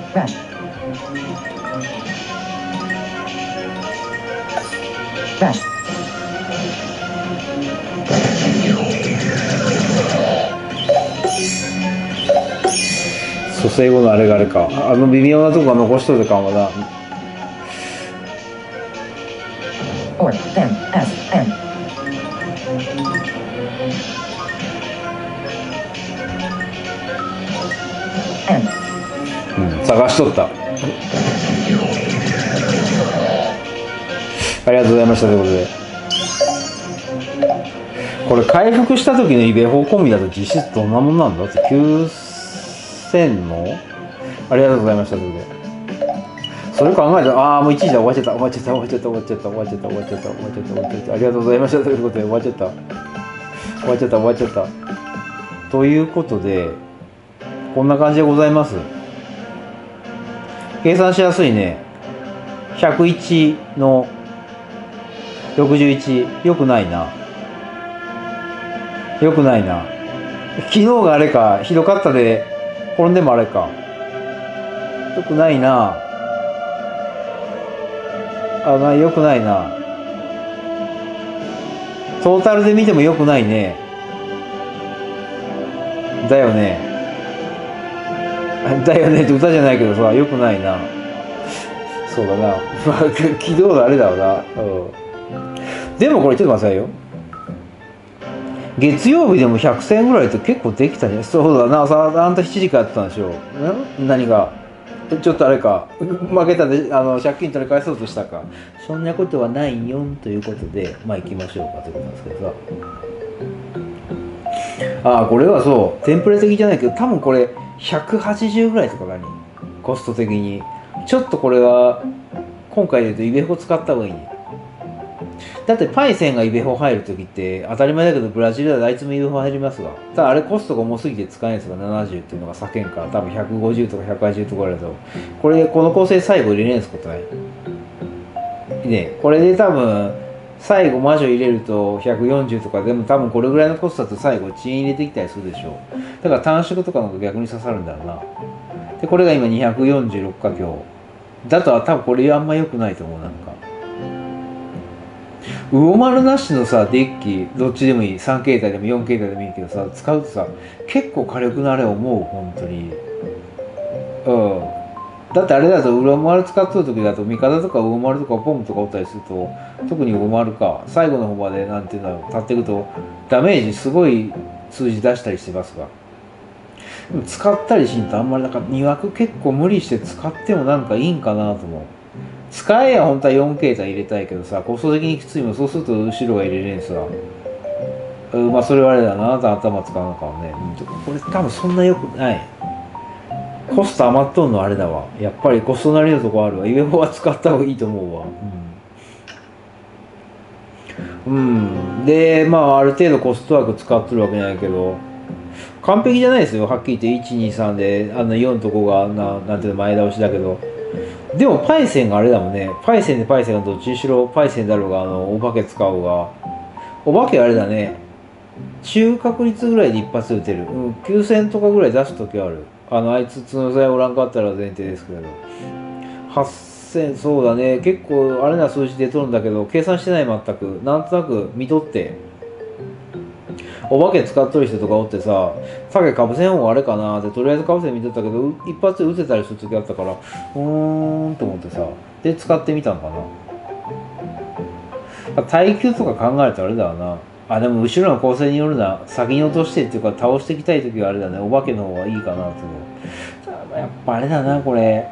生後のあれがあれか。あの微妙なとこが残しといたかもな。探しとった。ありがとうございましたということで。これ回復した時のイベホ込みだと実質どんなもんなんだって9000の？ありがとうございましたということで。それ考えたらああもう1時だ終わっちゃった。終わっちゃった終わっちゃった終わっちゃった終わっちゃった終わっちゃった終わっちゃった終わっちゃった。ありがとうございましたということで終わっちゃった。終わっちゃった終わっちゃった。ということでこんな感じでございます。計算しやすいね。101の61よくないな。よくないな。昨日があれかひどかったで。転んでもあれか。よくないな。あなよくないな。トータルで見てもよくないね。だよね。だよねって歌じゃないけどさよくないな。そうだな。まあ 昨日のあれだろうな。うん。でもこれちょっと待ってくださいよ。月曜日でも100戦ぐらいって結構できたね。そうだな。さあんた7時からやってたんでしょ。ん何が？ちょっとあれか。負けたであの借金取り返そうとしたか。そんなことはないよということでまあ行きましょうかということなんですけどさ。ああこれはそう。テンプレ的じゃないけど多分これ180ぐらいとか何コスト的に。ちょっとこれは今回で言うとイベホ使った方がいいねだってパイセンがイベホ入るときって当たり前だけどブラジルではあいつもイベホ入りますわ。ただあれコストが重すぎて使えないですが70っていうのが叫んか。ら多分150とか180とかあると。これでこの構成最後入れれないですことない？ねこれで多分最後魔女入れると140とかでも多分これぐらいのコストだと最後遅延入れてきたりするでしょう。だから短縮とかの方が逆に刺さるんだろうな。でこれが今246か今日だとは多分これあんま良くないと思うなんか。魚丸なしのさデッキどっちでもいい。3形態でも4形態でもいいけどさ使うとさ結構火力のあれ思う本当に。うん。だってあれだと魚丸使ってる時だと味方とか魚丸とかポンプとかおったりすると特に魚丸か。最後の方までなんていうんだろう立っていくとダメージすごい数字出したりしてますが使ったりしんとあんまりなんか2枠結構無理して使ってもなんかいいんかなと思う。使えや本当は4形態入れたいけどさコスト的にきついもんそうすると後ろが入れれんさ。うんまあそれはあれだな頭使うのかもね、うん、これ多分そんなよくない。コスト余っとんのあれだわ。やっぱりコストなりのとこあるわ。イベホは使った方がいいと思うわ。うん、うん、でまあある程度コストワーク使ってるわけないけど。完璧じゃないですよ。はっきり言って123であんな4とこがななんていうの前倒しだけどでもパイセンがあれだもんね。パイセンでパイセンがどっちにしろパイセンだろうがあのお化け使うが。お化けあれだね。中確率ぐらいで一発撃てる、うん、9000とかぐらい出す時ある。あのあいつ角材おらんかったら前提ですけど。8000そうだね。結構あれな数字出とるんだけど計算してない全く。なんとなく見とって。お化け使っとる人とかおってさ影かぶせん方があれかな。ってとりあえずかぶせ見とったけど一発で撃てたりする時あったからうーんと思ってさ。で使ってみたんかな。耐久とか考えるとあれだわな。あでも後ろの構成によるな。先に落としてっていうか倒していきたい時はあれだね。お化けの方がいいかなと思う。やっぱあれだなこれ。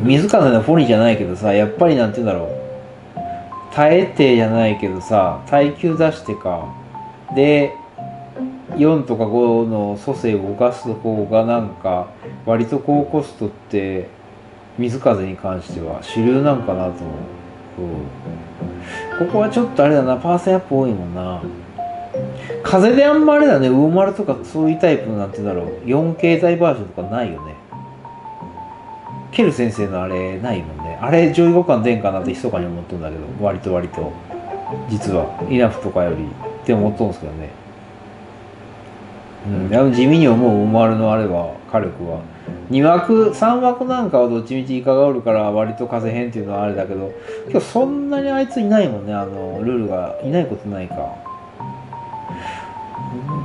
水風のフォリじゃないけどさやっぱりなんて言うんだろう。耐えてじゃないけどさ耐久出してか。で4とか5の蘇生を動かす方がなんか割と高コストって水風に関しては主流なんかなと思う、うん、ここはちょっとあれだなパーセンアップ多いもんな。風であんまあれだね魚丸とかそういうタイプのなんて言うんだろう。4形態バージョンとかないよね。ケル先生のあれないもんね。あれ上位互換出んかなって密かに思っとんだけど割と割と。実は。イナフとかよりって思っとんですけどね。うん、でも地味に思う思われのあれば火力は。2枠3枠なんかはどっちみちイカがおるから割と風変っていうのはあれだけど今日そんなにあいついないもんねあのルールが。いないことないか。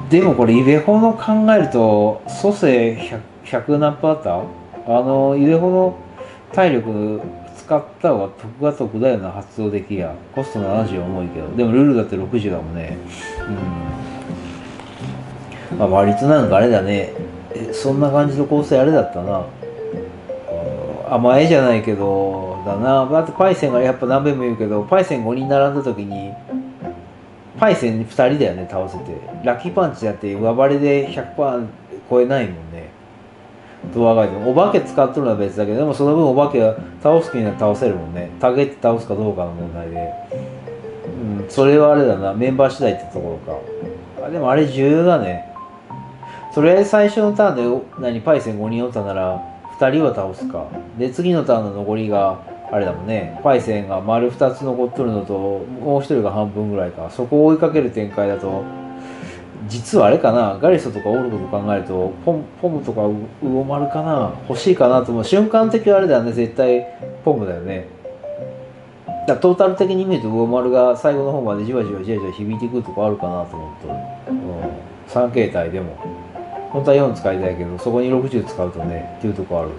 でもこれイベホの考えると蘇生 100, 100何パータあのイベホの体力使った方が得が得だよな発動できや。コスト70重いけど。でもルールだって60だもんね。うん。まあ割となんかあれだね。えそんな感じの構成あれだったな。甘えじゃないけどだな。だってパイセンがやっぱ何べんも言うけどパイセン5人並んだ時にパイセン2人だよね倒せて。ラッキーパンチだって上張りで100%超えないもんね。ドアガイドお化け使っとるのは別だけどでもその分お化けは倒す気になら倒せるもんね。タゲって倒すかどうかの問題で。うんそれはあれだな。メンバー次第ってところか。あでもあれ重要だね。とりあえず最初のターンで何？パイセン5人おったなら2人は倒すか。で次のターンの残りがあれだもんね。パイセンが丸2つ残っとるのともう1人が半分ぐらいか。そこを追いかける展開だと実はあれかな？ガリスとかオルゴと考えるとポンポムとかウオマルかな？欲しいかなと思う。瞬間的はあれだよね。絶対ポムだよね。だトータル的に見るとウオマルが最後の方までじわじわじわじわ響いてくるとこあるかなと思っと、うん、3形態でも。本当は4使いたいけどそこに60使うとねっていうとこある、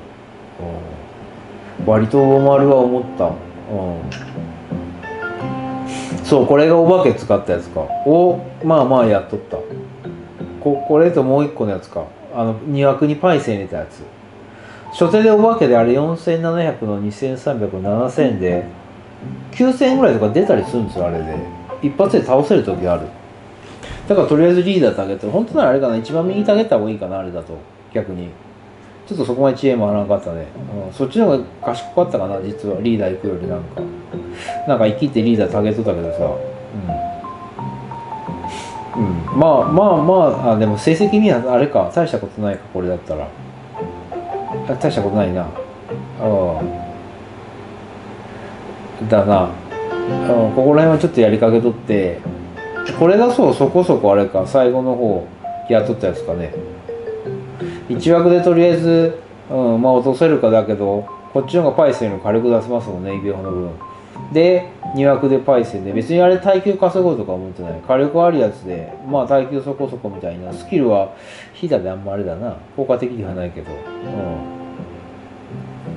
うん、割とウオマルは思った。うん。そうこれがお化け使ったやつか。おまあまあやっとった。ここれともう一個のやつか。あの2枠にパイセン入れたやつ。初手でお化けであれ4700の23007000で9000円ぐらいとか出たりするんですよあれで。一発で倒せる時ある。だからとりあえずリーダータゲット本当ならあれかな一番右タゲった方がいいかなあれだと。逆に。ちょっとそこまで知恵もあらなかったね、うん、そっちの方が賢かったかな実はリーダー行くよりなんか。なんか生きてリーダータゲットだけどさ。うん、うん、まあまあまああでも成績にはあれか。大したことないかこれだったら。大したことないな。ああ。だな、うん、ここら辺はちょっとやりかけとって。これがそうそこそこあれか最後の方やっとったやつかね。1枠でとりあえず、うん、まあ落とせるかだけどこっちの方がパイセンより軽く出せますもんねイベホの分。で2枠でパイセンで別にあれ耐久稼ごうとか思ってない。火力あるやつでまあ耐久そこそこみたいな。スキルはヒダであんまあれだな。効果的ではないけど。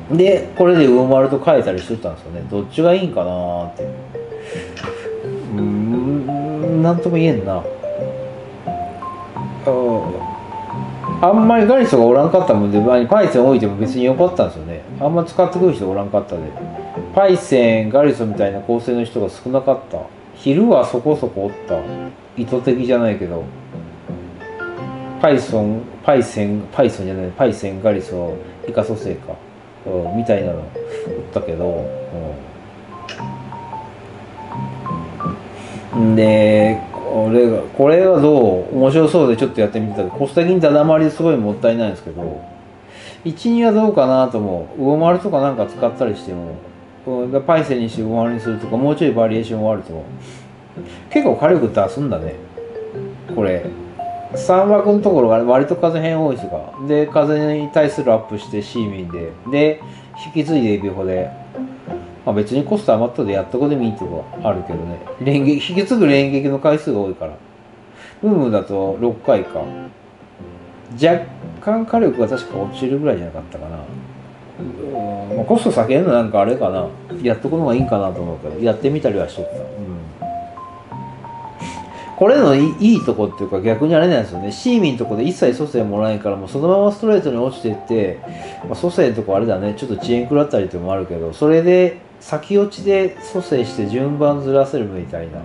うん。でこれで上回ると変えたりしとったんですよね。どっちがいいんかなって。うん。なんとも言えんな。あんまりガリスがおらんかったもんでパイセン置いても別によかったんですよね。あんま使ってくる人おらんかったで。パイセンガリストみたいな構成の人が少なかった。昼はそこそこおった。意図的じゃないけど。パイソンパイセンパイソンじゃないパイセンガリストイカ蘇生か、うん、みたいなのおったけど、うん、でこれがこれがどう？面白そうでちょっとやってみてた。けどコスト的にだだ回りですごいもったいないんですけど12はどうかなと思う。上回るとかなんか使ったりしてもパイセンにして上回りにするとかもうちょいバリエーションはあると結構火力出すんだね。これ。3枠のところが割と風変多いですが。で風に対するアップしてシーミンで。で引き継いで指法でまあ、別にコスト余ったでやったことでもいいってことはあるけどね。連撃引き継ぐ連撃の回数が多いから。ブームだと6回か。若干火力が確か落ちるぐらいじゃなかったかな、まあ、コスト避けるのなんかあれかな。やっとくのがいいかなと思うけどやってみたりはしとった、うん、これのいいいいとこっていうか逆にあれなんですよね。シーミンとこで一切蘇生もらえんからもうそのままストレートに落ちていって、まあ、蘇生とこあれだね。ちょっと遅延食らったりってもあるけどそれで先落ちで蘇生して順番ずらせるみたいな。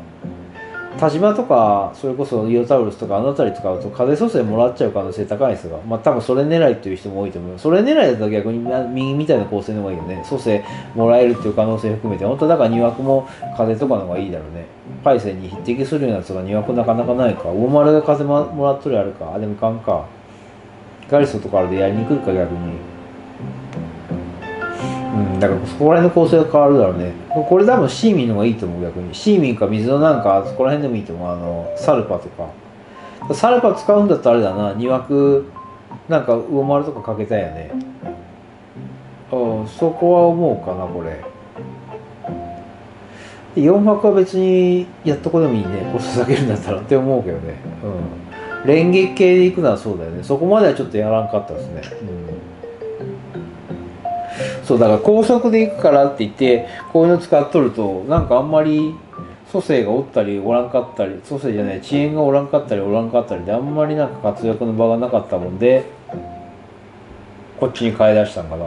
田島とかそれこそイオタウルスとかあの辺り使うと風蘇生もらっちゃう可能性高いですが。まあ多分それ狙いっていう人も多いと思うそれ狙いだったら逆に右みたいな構成の方がいいよね。蘇生もらえるっていう可能性含めて。本当だから2枠も風とかの方がいいだろうね。パイセンに匹敵するようなやつが2枠なかなかないか。大丸が風ももらっとるあるか。あでもいかんか。ガリストとかあれでやりにくいか逆に。うん、だからそこら辺の構成が変わるだろうね。これ多分シーミンの方がいいと思う逆に。シーミンか水のなんかそこら辺でもいいと思う。あの、サルパとか。サルパ使うんだったらあれだな、2枠なんか上回るとかかけたいよね。うん、そこは思うかな、これ。4枠は別にやっとこでもいいね。コスト下げるんだったらって思うけどね。うん。連撃系で行くのはそうだよね。そこまではちょっとやらんかったですね。うんそうだから高速で行くからって言ってこういうの使っとるとなんかあんまり蘇生がおったりおらんかったり蘇生じゃない遅延がおらんかったりおらんかったりであんまりなんか活躍の場がなかったもんでこっちに変え出したんかな。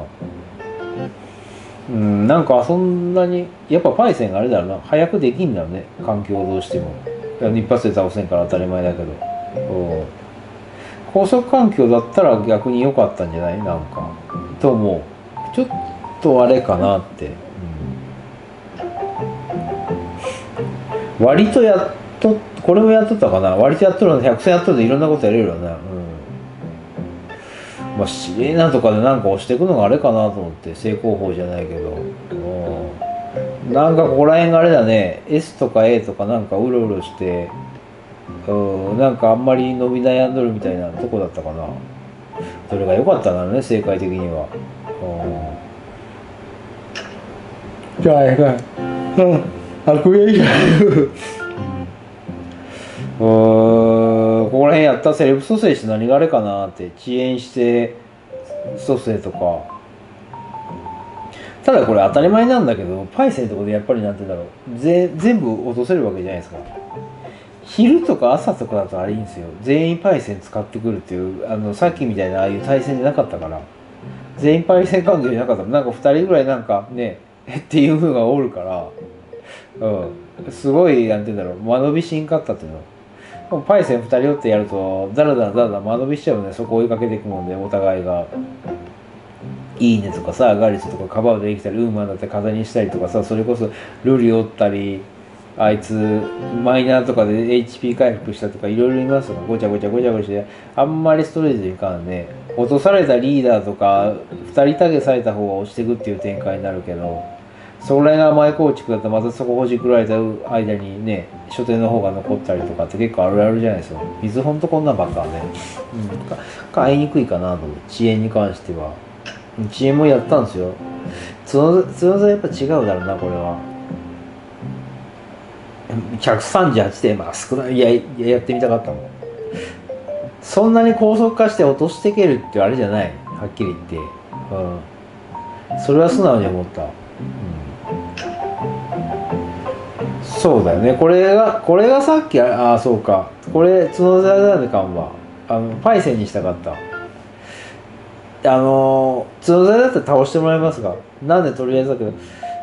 うんなんかそんなにやっぱパイセンがあれだろうな。早くできんだろうね環境をどうしても。一発で倒せんから当たり前だけど。うん。高速環境だったら逆に良かったんじゃない？なんか。と思う。ちょっとあれかなって、うん。割とやっとこれもやっとったかな。割とやっとるの100戦やっとるでいろんなことやれるよね。うん。まあシレーナとかでなんか押していくのがあれかなと思って正攻法じゃないけど。うん。なんかここら辺があれだね。S とか A とかなんかうろうろしてうん。なんかあんまり伸び悩んどるみたいなとこだったかな。それが良かったんだね正解的には。うん。じゃあええかうん。悪意じゃない うんここら辺やったセレブ蘇生して何があれかなって遅延して蘇生とか。ただこれ当たり前なんだけどパイセンとかでやっぱりなんて言うんだろう。ぜ全部落とせるわけじゃないですか。昼とか朝とかだとあれいいんですよ。全員パイセン使ってくるっていうあのさっきみたいなああいう対戦じゃなかったから。全員パイセン関係じゃなかった。なんか2人ぐらいなんかねっていう風がおるからうん。すごいなんて言うんだろう間延びしんかったっていうの。パイセン2人おってやるとダラダラダラダラ間延びしちゃうね。そこ追いかけていくもんでお互いが「いいね」とかさガリスとかカバーできたりウーマンだって風にしたりとかさそれこそルリおったりあいつマイナーとかで HP 回復したとかいろいろいますがごちゃごちゃごちゃごちゃしてあんまりストレートにいかんね。落とされたリーダーとか2人タゲされた方が落ちてくっていう展開になるけど。それが前構築だとまたそこほじくられた間にね書店の方が残ったりとかって結構あるあるじゃないですか。水ほんとこんなばっかね、うん、か買いにくいかなと思う。遅延に関しては。遅延もやったんですよ。角角座やっぱ違うだろうなこれは。138点まあ少ない。いやいややってみたかったもん。そんなに高速化して落としていけるってあれじゃない。はっきり言って、うん、それは素直に思った、うん、そうだよね。これがこれがさっきああそうか。これ角座だね感はあのパイセンにしたかった。あの角座だったら倒してもらいますが。なんでとりあえずだけど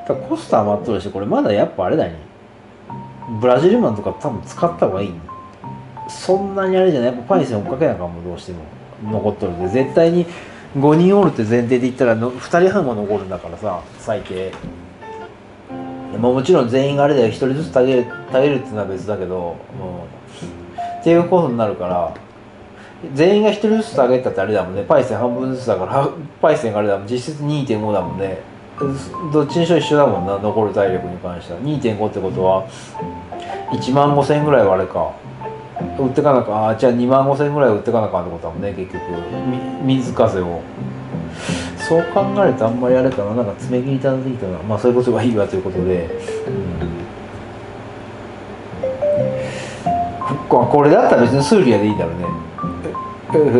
だコスト余っとるしこれまだやっぱあれだね。ブラジルマンとか多分使った方がいいそんなにあれじゃない。やっぱパイセン追っかけなあかもどうしても。残っとるんで。絶対に5人おるって前提で言ったらの2人半は残るんだからさ最低。まあ、もちろん全員があれだよ。1人ずつたげるたげるっていうのは別だけど、うん、っていうことになるから全員が1人ずつたげたってあれだもんね。パイセン半分ずつだから パイセンがあれだもん。実質2.5だもんね。どっちにしろ一緒だもんな残る体力に関しては。2.5ってことは1万5千ぐらいはあれか。売ってかなかあじゃあ2万5千ぐらい売ってかなかってことだもんね結局。水風を。そう考えるとあんまりあれかななんか爪切りいただいたなまあそういうことがいいわということで、うん、これだったら別にスーリアでいいだろうね。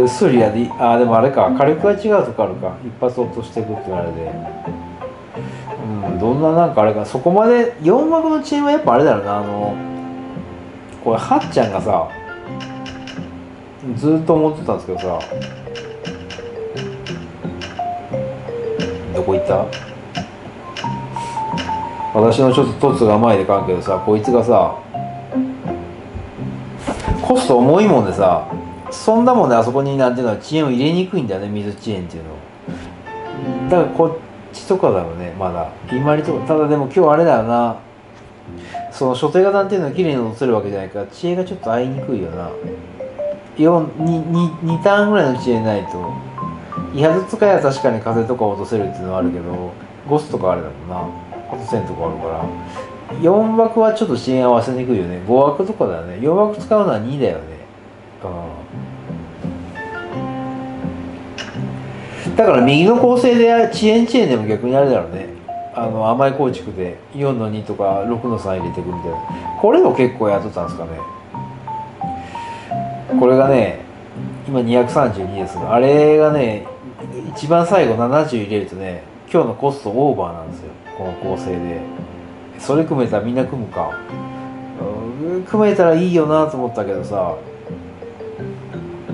スーリアでああでもあれか。火力が違うとこあるか。一発落としていくってあれで。うんどんななんかあれか。そこまで4幕のチームはやっぱあれだろうな。あのこれはっちゃんがさずっと思ってたんですけどさ。どこ行った？私のちょっと凸が前でかんけどさこいつがさコスト重いもんでさそんなもんであそこになんていうのは遅延を入れにくいんだよね水遅延っていうの。だからこっちとかだろうねまだ。今りとかただでも今日あれだよな。その所定型っていうのは綺麗に落せるわけじゃないから知恵がちょっと合いにくいよな。2, 2, 2ターンぐらいの知恵ないと。威発使いは確かに風とか落とせるっていうのはあるけどゴスとかあれだもんな落とせんとこあるから4枠はちょっと支援合わせにくいよね5枠とかだよね4枠使うのは2だよねだから右の構成で遅延遅延でも逆にあれだろうねあの甘い構築で4の2とか6の3入れていくみたいなこれを結構やっとったんですかねこれがね今232ですがあれがね一番最後70入れるとね今日のコストオーバーなんですよ。この構成で。それ組めたらみんな組むか。組めたらいいよなと思ったけどさ。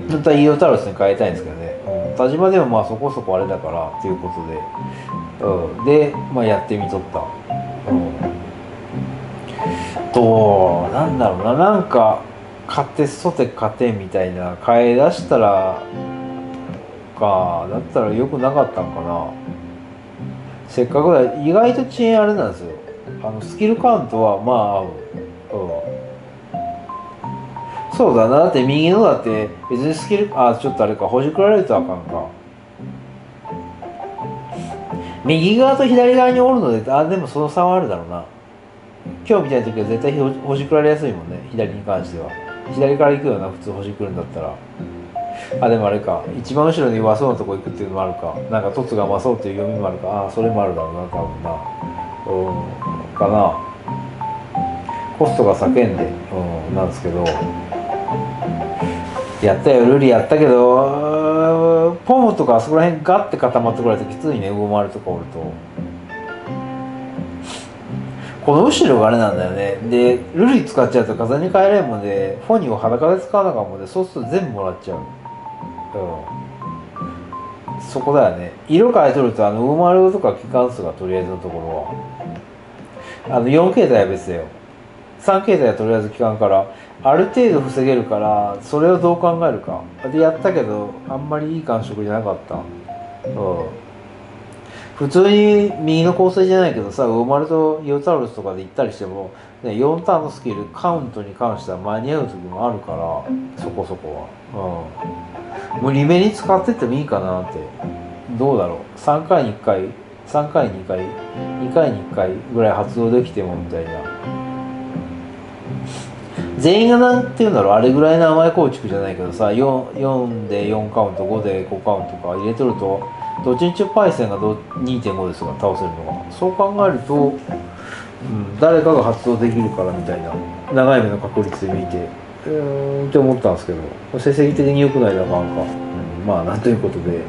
本当はイオタロスに変えたいんですけどね、田島でもまあそこそこあれだからっていうことで、うん、で、まあ、やってみとった、うん、となんだろうな。なんか買ってソテ買ってみたいな。買い出したらかだったらよくなかったんかな。せっかくだ意外と遅延あれなんですよ。あのスキルカウントはまあ合う、うん、そうだな。だって右のだって別にスキルあちょっとあれか。ほじくられるとあかんか。右側と左側におるのであでもその差はあるだろうな。今日みたいな時は絶対ほじくられやすいもんね。左に関しては。左から行くよな普通ほじくるんだったら。あでもあれか。一番後ろに和そうなとこ行くっていうのもあるか。なんか凸が和そうっていう読みもあるか。ああそれもあるだろうな多分な。うん。かな。コストが叫んで、うん、なんですけど。やったよ。ルリやったけど。ポムとかあそこら辺ガッて固まってこられてきついね。魚丸とかおると。この後ろがあれなんだよね。でルリ使っちゃうと風に変えれんもんでフォニーを裸で使わなかもんでそうすると全部もらっちゃう。うん。そこだよね。色変えとるとあの馬丸とか機関数がとりあえずのところは。あの4形態は別だよ。3形態はとりあえず機関から。ある程度防げるからそれをどう考えるか。でやったけどあんまりいい感触じゃなかった。うん。普通に右の構成じゃないけどさウマルとイオタウルスとかで行ったりしても、ね、4ターンのスキルカウントに関しては間に合う時もあるからそこそこは。うん。もうリメに使っててもいいかなって。どうだろう。3回に1回3回に2回2回に1回ぐらい発動できてもみたいな。全員がなんていうんだろう。あれぐらいの甘い構築じゃないけどさ 4, 4で4カウント5で5カウントか入れとるとどっちにちゅパイセンが2.5ですが倒せるのがそう考えると、うん、誰かが発動できるからみたいな。長い目の確率で見て。うんって思ったんですけど成績的に良くないなかんか、うん、まあなんということで。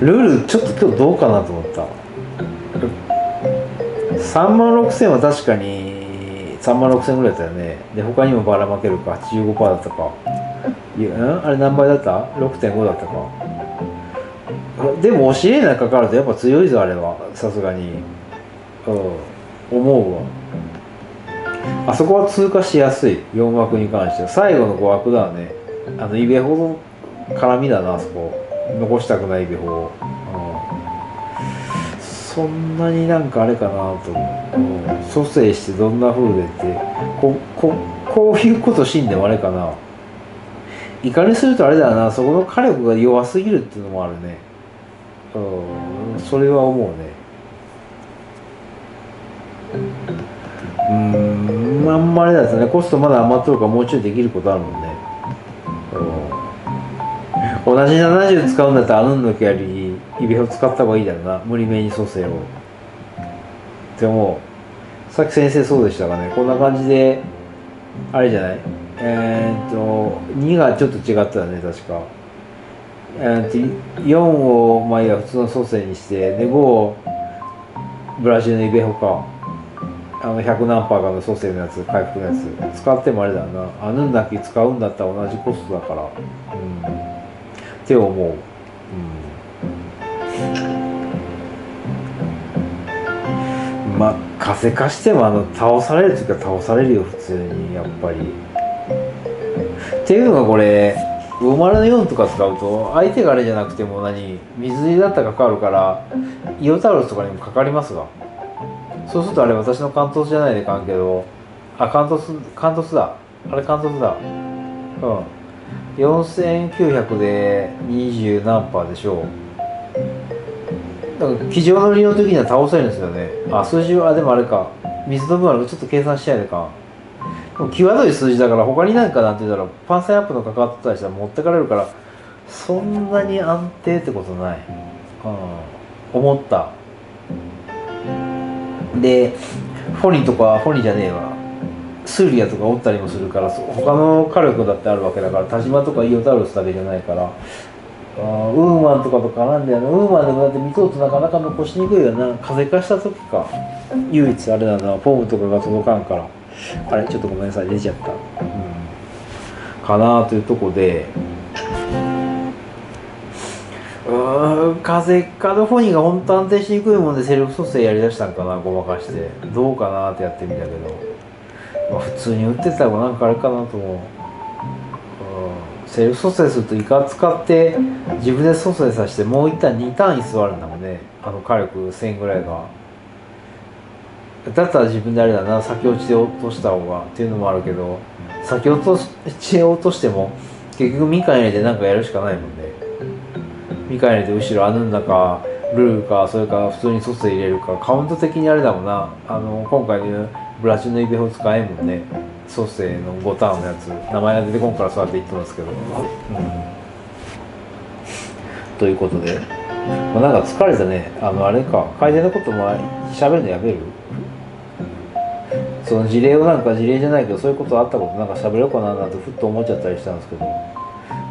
ルールちょっと今日どうかなと思った。3万6000は確かに3万6000ぐらいだったよね。で他にもばらまけるか85%だったか。いやあれ何倍だった ?6.5 だったか。でも教えなかかるとやっぱ強いぞあれは。さすがに。うん思うわ。あそこは通過しやすい4枠に関しては最後の5枠だね。あのイベホの絡みだなあそこ。残したくないイベホを、そんなになんかあれかなとう、蘇生してどんな風でって。こここういうことしんでもあれかな。いかにするとあれだよな。そこの火力が弱すぎるっていうのもあるね。うん。それは思うね。うん。あんまりですねコストまだ余っとるからもうちょいできることあるもんね。同じ70使うんだったらあの時より指輪を使った方がいいだろうな無理めに蘇生を。でもさっき先生そうでしたがね。こんな感じであれじゃない？えー、っと2がちょっと違ったよね確か、えー、っと4をまあいや普通の蘇生にしてで5をブラジルのイベホか。あの100何パーかの蘇生のやつ回復のやつ使ってもあれだな。あぬんだけ使うんだったら同じコストだから。うん。って思う、うん、まあ風化してもあの倒される時は倒されるよ普通にやっぱり。っていうのがこれ魚丸の4とか使うと相手があれじゃなくても何水だったらかかるからイオタウロスとかにもかかりますがそうするとあれ私の関東じゃないでかんけどあ関東関東だ。あれ関東だ。うん。4900で20何パーでしょう。だから机上の利用的には倒せるんですよね。あ数字はでもあれか。水の分あるちょっと計算しちゃいでか。ん際どい数字だから他になんかなんて言うんだろう。パンセンアップのかかってたりしたら持ってかれるからそんなに安定ってことない、うん、思った。でフォニーとかフォニーじゃねえわ。スーリアとかおったりもするから他の火力だってあるわけだから田島とかイオタウルスだけじゃないから。ウーマンとかと絡んでウーマンでもだって見とうとなかなか残しにくいよな。風化した時か。唯一あれだなフォームとかが届かんから。あれちょっとごめんなさい出ちゃった、うん、かなというとこでうーん風カドフォニーが本当安定しにくいもんでセルフ蘇生やりだしたんかなごまかして。どうかなってやってみたけど、まあ、普通に打ってたらなんかあれかなと思う、うん、セルフ蘇生するとイカ使って自分で蘇生させてもう一旦2単位座るんだもんね。あの火力1000ぐらいが。だったら自分であれだな先落ちで落とした方がっていうのもあるけど先落とし落としても結局みかん入れて何かやるしかないもんねみかん入れて後ろあぬんだかルールかそれから普通にソース入れるかカウント的にあれだもんな。あの今回のブラシのイベホ使えんもんね。ソースの5ターンのやつ。名前が出てこんからそうやって言ってますけど、うん、ということで、まあ、なんか疲れたね。あのあれか。改善のことも喋るのやめる？その事例をなんか事例じゃないけどそういうことあったことなんか喋ろうかななんてふっと思っちゃったりしたんですけど。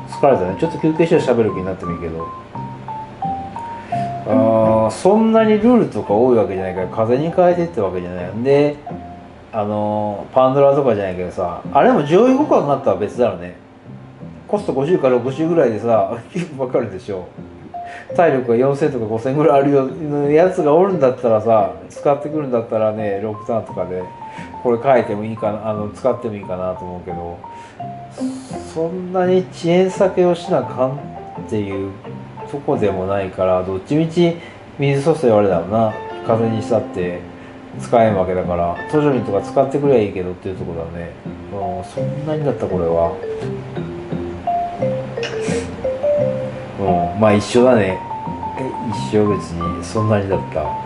疲れたね。ちょっと休憩して喋る気になってもいいけど。あそんなにルールとか多いわけじゃないから風に変えてってわけじゃないんであのパンドラとかじゃないけどさあれも上位互換になったら別だろうね。コスト50から60ぐらいでさ 分かるでしょ。体力が4000とか5000ぐらいあるよやつがおるんだったらさ使ってくるんだったらね6ターンとかでこれ書いてもいいかなあの使ってもいいかなと思うけど。そんなに遅延避けをしなあかんっていうとこでもないからどっちみち水蘇生はあれだろうな。風にしたって使えんわけだから図書にとか使ってくればいいけどっていうとこだね、うん、そんなにだったこれは。うんまあ一緒だね。一緒別にそんなにだった。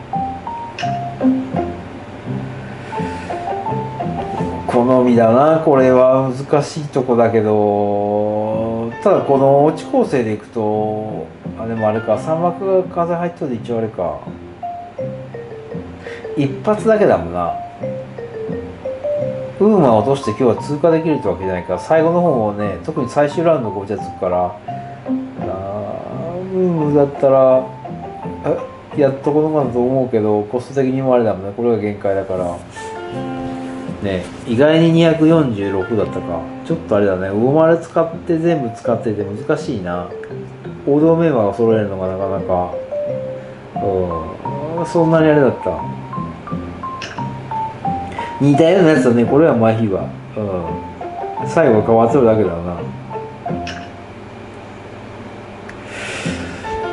好みだなこれは。難しいとこだけど。ただこの落ち構成でいくとあでもあれか三幕が風入っとるで一応あれか。一発だけだもんな。ウーマン落として今日は通過できるってわけじゃないから最後の方もね特に最終ラウンドごちゃつくから。あウームだったらやっとこのかなと思うけどコスト的にもあれだもんね。これが限界だから。ね意外に246だったか。ちょっとあれだね。魚丸使って全部使ってて難しいな。王道メンバーが揃えるのがなかなか。うん。そんなにあれだった。似たようなやつだね。これは麻痺は。うん。最後変わってるだけだな。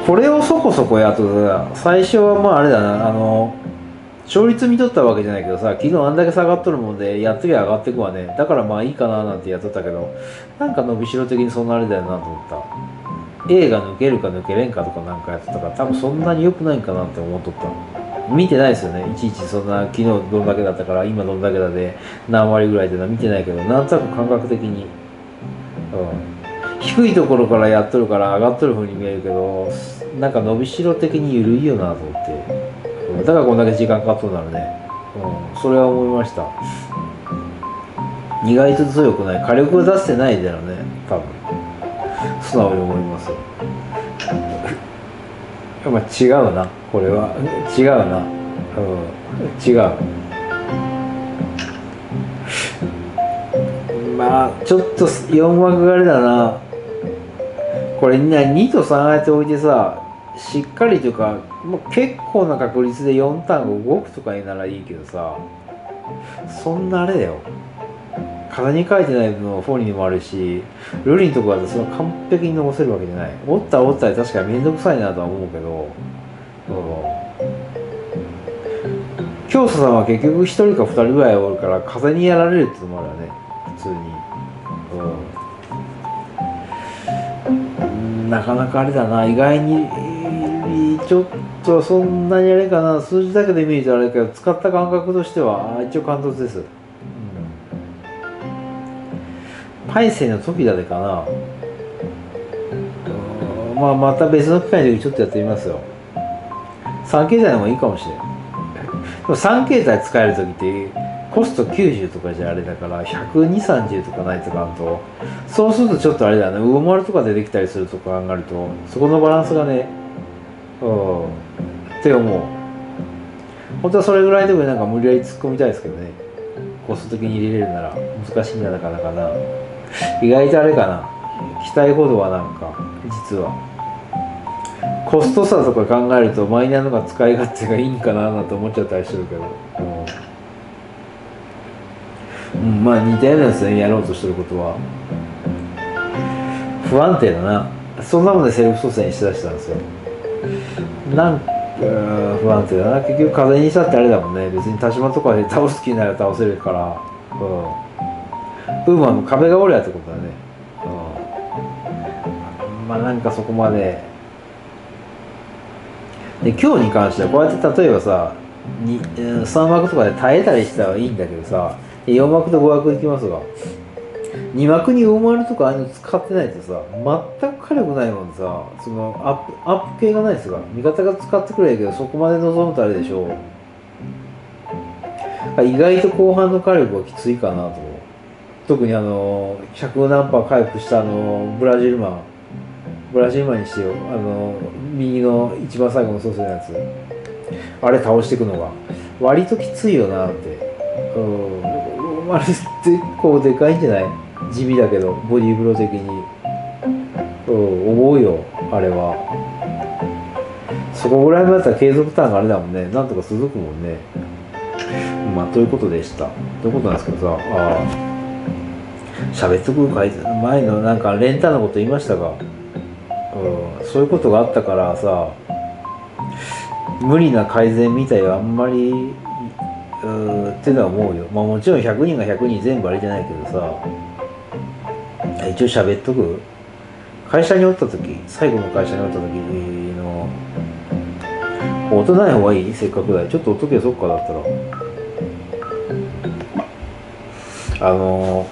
これをそこそこやっとさ最初はまああれだな。あの勝率見とったわけじゃないけどさ昨日あんだけ下がっとるもんでやっときゃ上がってくわね。だからまあいいかななんてやっとったけどなんか伸びしろ的にそんなあれだよなと思った。A が抜けるか抜けれんかとかなんかやってたから多分そんなに良くないんかなって思っとった。見てないですよね。いちいちそんな昨日どんだけだったから今どんだけだで何割ぐらいってのは見てないけどなんとなく感覚的に。うん。低いところからやっとるから上がっとる風に見えるけどなんか伸びしろ的に緩いよなと思って。だからこんだけ時間かかっとるならね、うん、それは思いました。意外と強くない。火力を出してないだろうね。多分。素直に思います。まあ違うな。これは。違うな。うん。違う。まあちょっと4枠があれだな。これ2と3あえておいてさしっかりというかもう結構な確率で4ターン動くとかにならいいけどさそんなあれだよ。体に書いてないのフォーニーにもあるしルリンとかだとその完璧に残せるわけじゃない。折ったら折ったら確かに面倒くさいなとは思うけどう。ん教祖さんは結局1人か2人ぐらいおるから風にやられるってのもあるよね普通に。う。んなかなかあれだな。意外にちょっとそんなにあれかな数字だけで見るとあれだけど使った感覚としては一応感動です、うん、パイセンの時だけかな。まあまた別の機会でちょっとやってみますよ。3形態の方がいいかもしれん。でも3形態使える時ってコスト90とかじゃあれだから12030とかないとかあるとそうするとちょっとあれだよね。魚丸とか出てきたりするとか考えるとそこのバランスがねうん。って思う。本当はそれぐらいでもなんか無理やり突っ込みたいですけどね。コスト的に入れれるなら難しいんじゃなかなかな。意外とあれかな。期待ほどはなんか実は。コスト差とか考えるとマイナーのが使い勝手がいいんかななんて思っちゃったりしてるけど、うん、まあ似たようなやつねやろうとしてることは。不安定だな。そんなもんでセルフ蘇生にしだしたんですよ。なんか不安定だな。結局風にしたってあれだもんね。別に田島とかで倒す気になら倒せるから。うん。ウーマンの壁が折れやってことだねうん。まあなん。かそこまでで今日に関してはこうやって例えばさ3枠とかで耐えたりしたらいいん。だけどさ4枠と5枠いきますが2幕に大丸とかああいうの使ってないとさ全く火力ないもんさ。そのアップアップ系がないですが味方が使ってくれるけどそこまで望むとあれでしょ。う意外と後半の火力はきついかなと。特にあの100何パー回復したあのブラジルマン。ブラジルマンにしてよ。あの右の一番最後のソースのやつ。あれ倒していくのが。割ときついよなって。うん。あれ結構でかいんじゃない？地味だけどボディーブロー的に。うん思うよあれは。そこぐらいまでだったら継続ターンがあれだもんね。なんとか続くもんね。まあということでした。ということなんですけどさあ喋っとくかい前のなんかレンタのこと言いましたが、うん、そういうことがあったからさ。無理な改善みたいはあんまりうってのは思うよ。まあもちろん100人が100人全部あれじゃないけどさ。一応喋っとく？会社におった時最後の会社におった時の音ない方がいい？せっかくだちょっと音消そっかだったら。あの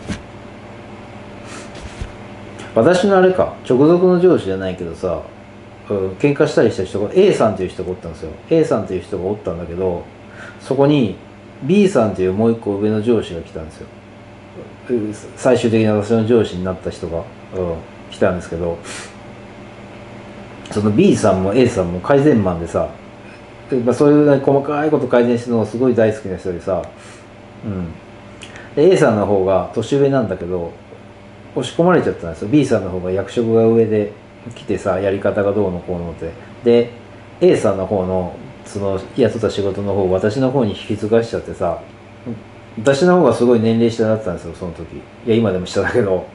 私のあれか。直属の上司じゃないけどさ、うん、喧嘩したりした人が A さんっていう人がおったんですよ。A さんっていう人がおったんだけどそこに B さんっていうもう一個上の上司が来たんですよ。最終的に私の上司になった人が、うん、来たんですけどその B さんも A さんも改善マンでさ、まあ、そういう、ね、細かいこと改善してるのがすごい大好きな人でさ、うん、で A さんの方が年上なんだけど押し込まれちゃったんですよ。B さんの方が役職が上で来てさやり方がどうのこうのって。で A さんの方のそのやってた仕事の方私の方に引き継がしちゃってさ私の方がすごい年齢下だったんですよその時。いや今でも下だけど。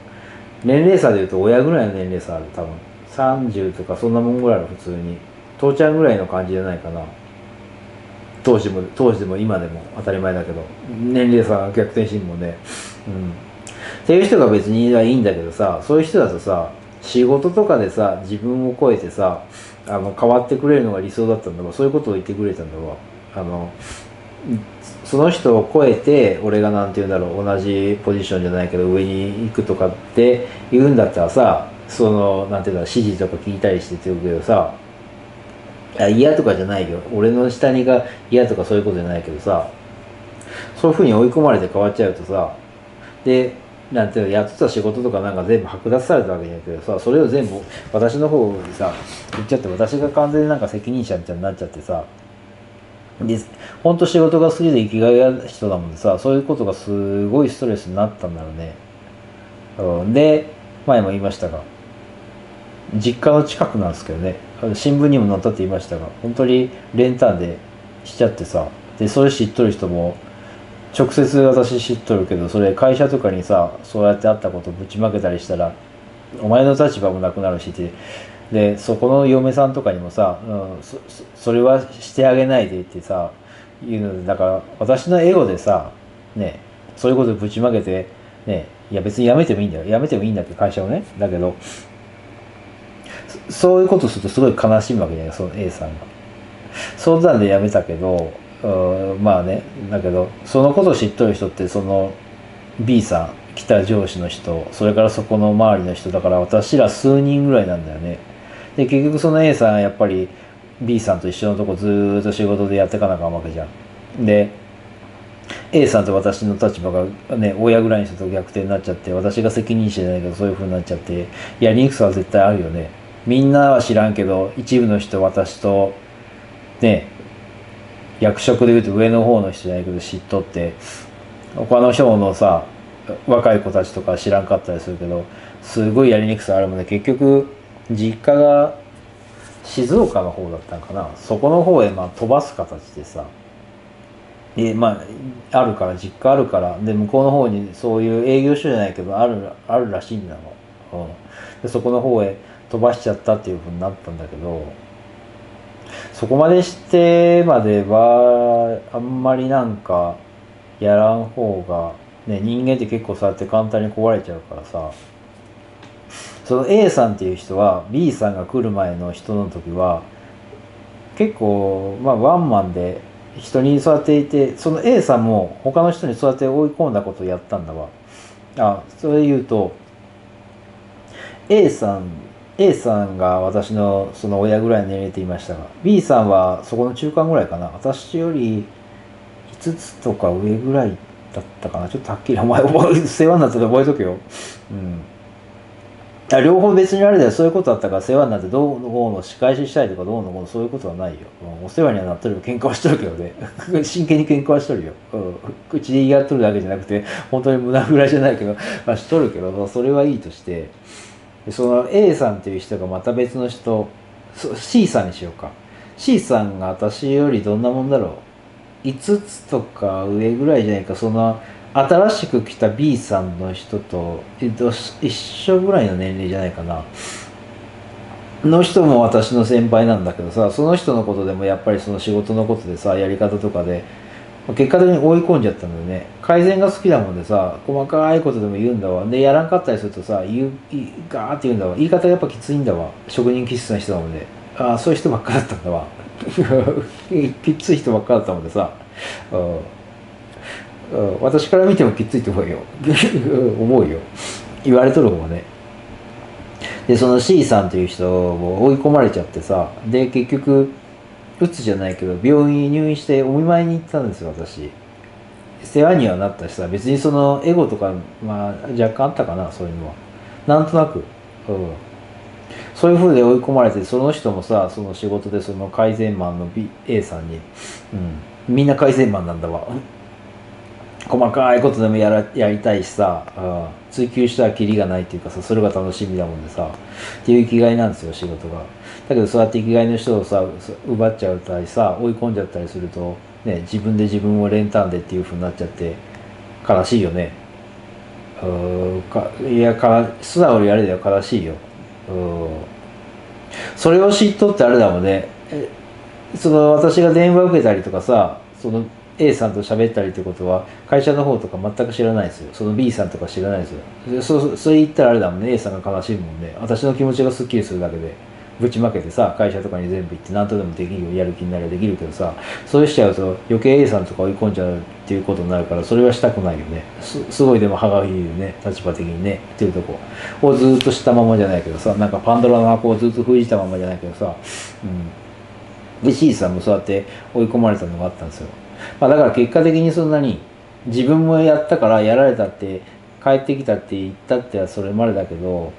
年齢差でいうと親ぐらいの年齢差ある多分。30とかそんなもんぐらいの普通に。父ちゃんぐらいの感じじゃないかな。当時も当時でも今でも。当たり前だけど。年齢差が逆転心もね。うん。っていう人が別にいいんだけどさそういう人だとさ仕事とかでさ自分を超えてさあの変わってくれるのが理想だったんだわそういうことを言ってくれたんだわあのその人を超えて俺が何て言うんだろう同じポジションじゃないけど上に行くとかって言うんだったらさその何て言うんだろう指示とか聞いたりしてって言うけどさ嫌とかじゃないよ。俺の下にが嫌とかそういうことじゃないけどさそういうふうに追い込まれて変わっちゃうとさでなんていうのやってた仕事とかなんか全部剥奪されたわけじゃないけどさそれを全部私の方にさ言っちゃって私が完全になんか責任者みたいになっちゃってさで本当仕事が好きで生きがいある人だもんでさそういうことがすごいストレスになったんだろうね、うん、で前も言いましたが実家の近くなんですけどね。新聞にも載ったって言いましたが本当に練炭でしちゃってさでそれ知っとる人も直接私知っとるけどそれ会社とかにさそうやってあったことぶちまけたりしたらお前の立場もなくなるしってでそこの嫁さんとかにもさ、うん、そそれはしてあげないでってさ言うのでだから私のエゴでさねそういうことぶちまけてねいや別にやめてもいいんだよ。やめてもいいんだって会社をねだけどそういうことするとすごい悲しむわけじゃない？その A さんが。そうなんでやめたけどまあねだけどそのことを知っとる人ってその B さん来た上司の人それからそこの周りの人だから私ら数人ぐらいなんだよね。で結局その A さんやっぱり B さんと一緒のとこずっと仕事でやっていかなあかんわけじゃん。で A さんと私の立場がね親ぐらいの人と逆転になっちゃって私が責任者じゃないけどそういう風になっちゃってやりにくさは絶対あるよね。みんなは知らんけど一部の人私とね役職でいうと上の方の人じゃないけど知っとって他の人のさ若い子たちとか知らんかったりするけどすごいやりにくさあるもんね結局実家が静岡の方だったのかな。そこの方へまあ飛ばす形でさ。えまああるから実家あるから。で向こうの方にそういう営業所じゃないけどあるあるらしいんだの、うん、でそこの方へ飛ばしちゃったっていうふうになったんだけど。そこまでしてまではあんまりなんかやらん方がね人間って結構そうやって簡単に壊れちゃうからさ。その A さんっていう人は B さんが来る前の人の時は結構まあワンマンで人にそうやっていてその A さんも他の人にそうやって追い込んだことをやったんだわ。あそれ言うと A さん A さんが私のその親ぐらいの年齢ていましたが B さんはそこの中間ぐらいかな。私より5つとか上ぐらいだったかな。ちょっとはっきりお前世話になったら覚えとけよ。うん。あ両方別にあれだよそういうことだったから世話になってどうのこうの仕返ししたいとかどうのこうのそういうことはないよ、うん。お世話にはなっとるよ喧嘩はしとるけどね。真剣に喧嘩はしとるよ、うん、口で言い合っとるだけじゃなくて本当に胸ぐらいじゃないけど、まあ、しとるけどそれはいいとして。その A さんっていう人がまた別の人そ C さんにしようか。C さんが私よりどんなもんだろう。5つとか上ぐらいじゃないか。その新しく来た B さんの人と、えっと、一緒ぐらいの年齢じゃないかな。の人も私の先輩なんだけどさその人のことでもやっぱりその仕事のことでさやり方とかで結果的に追い込んじゃったんだよね。改善が好きだもんでさ細かいことでも言うんだわ。でやらんかったりするとさ言ういガーって言うんだわ。言い方やっぱきついんだわ。職人気質な人なもんでああそういう人ばっかだったんだわ。きつい人ばっかだったもんでさ、うん。うん私から見てもきついと思うよ。思うよ。言われとる方がね。でその C さんという人も追い込まれちゃってさで結局うつじゃないけど病院に入院してお見舞いに行ったんですよ私。世話にはなったしさ別にそのエゴとかまあ若干あったかなそういうのは。なんとなく、うん、そういうふうで追い込まれてその人もさその仕事でその改善マンの B A さんに、うん、みんな改善マンなんだわ。細かいことでもやらやりたいしさ、うん、追求したらキリがないっていうかさそれが楽しみだもんでさっていう生きがいなんですよ仕事が。だけどそうやって生きがいの人をさ奪っちゃったりさ追い込んじゃったりすると、ね、自分で自分を練炭でっていうふうになっちゃって悲しいよね。うんかいやか素直にやれだよ悲しいよ。うんそれを知っとってあれだもんね。その私が電話受けたりとかさその A さんと喋ったりってことは会社の方とか全く知らないですよ。その B さんとか知らないですよ。そそれ言ったらあれだもんね。A さんが悲しいもんね。私の気持ちがすっきりするだけでぶちまけてさ会社とかに全部行って何とでもできるよやる気になればできるけどさそうしちゃうと余計 A さんとか追い込んじゃうっていうことになるからそれはしたくないよね。すすごいでも歯がゆいよね。立場的にね。っていうとこ。をずっとしたままじゃないけどさなんかパンドラの箱をずっと封じたままじゃないけどさうん。で C さんもそうやって追い込まれたのがあったんですよ。まあ、だから結果的にそんなに自分もやったからやられたって帰ってきたって言ったってはそれまでだけど、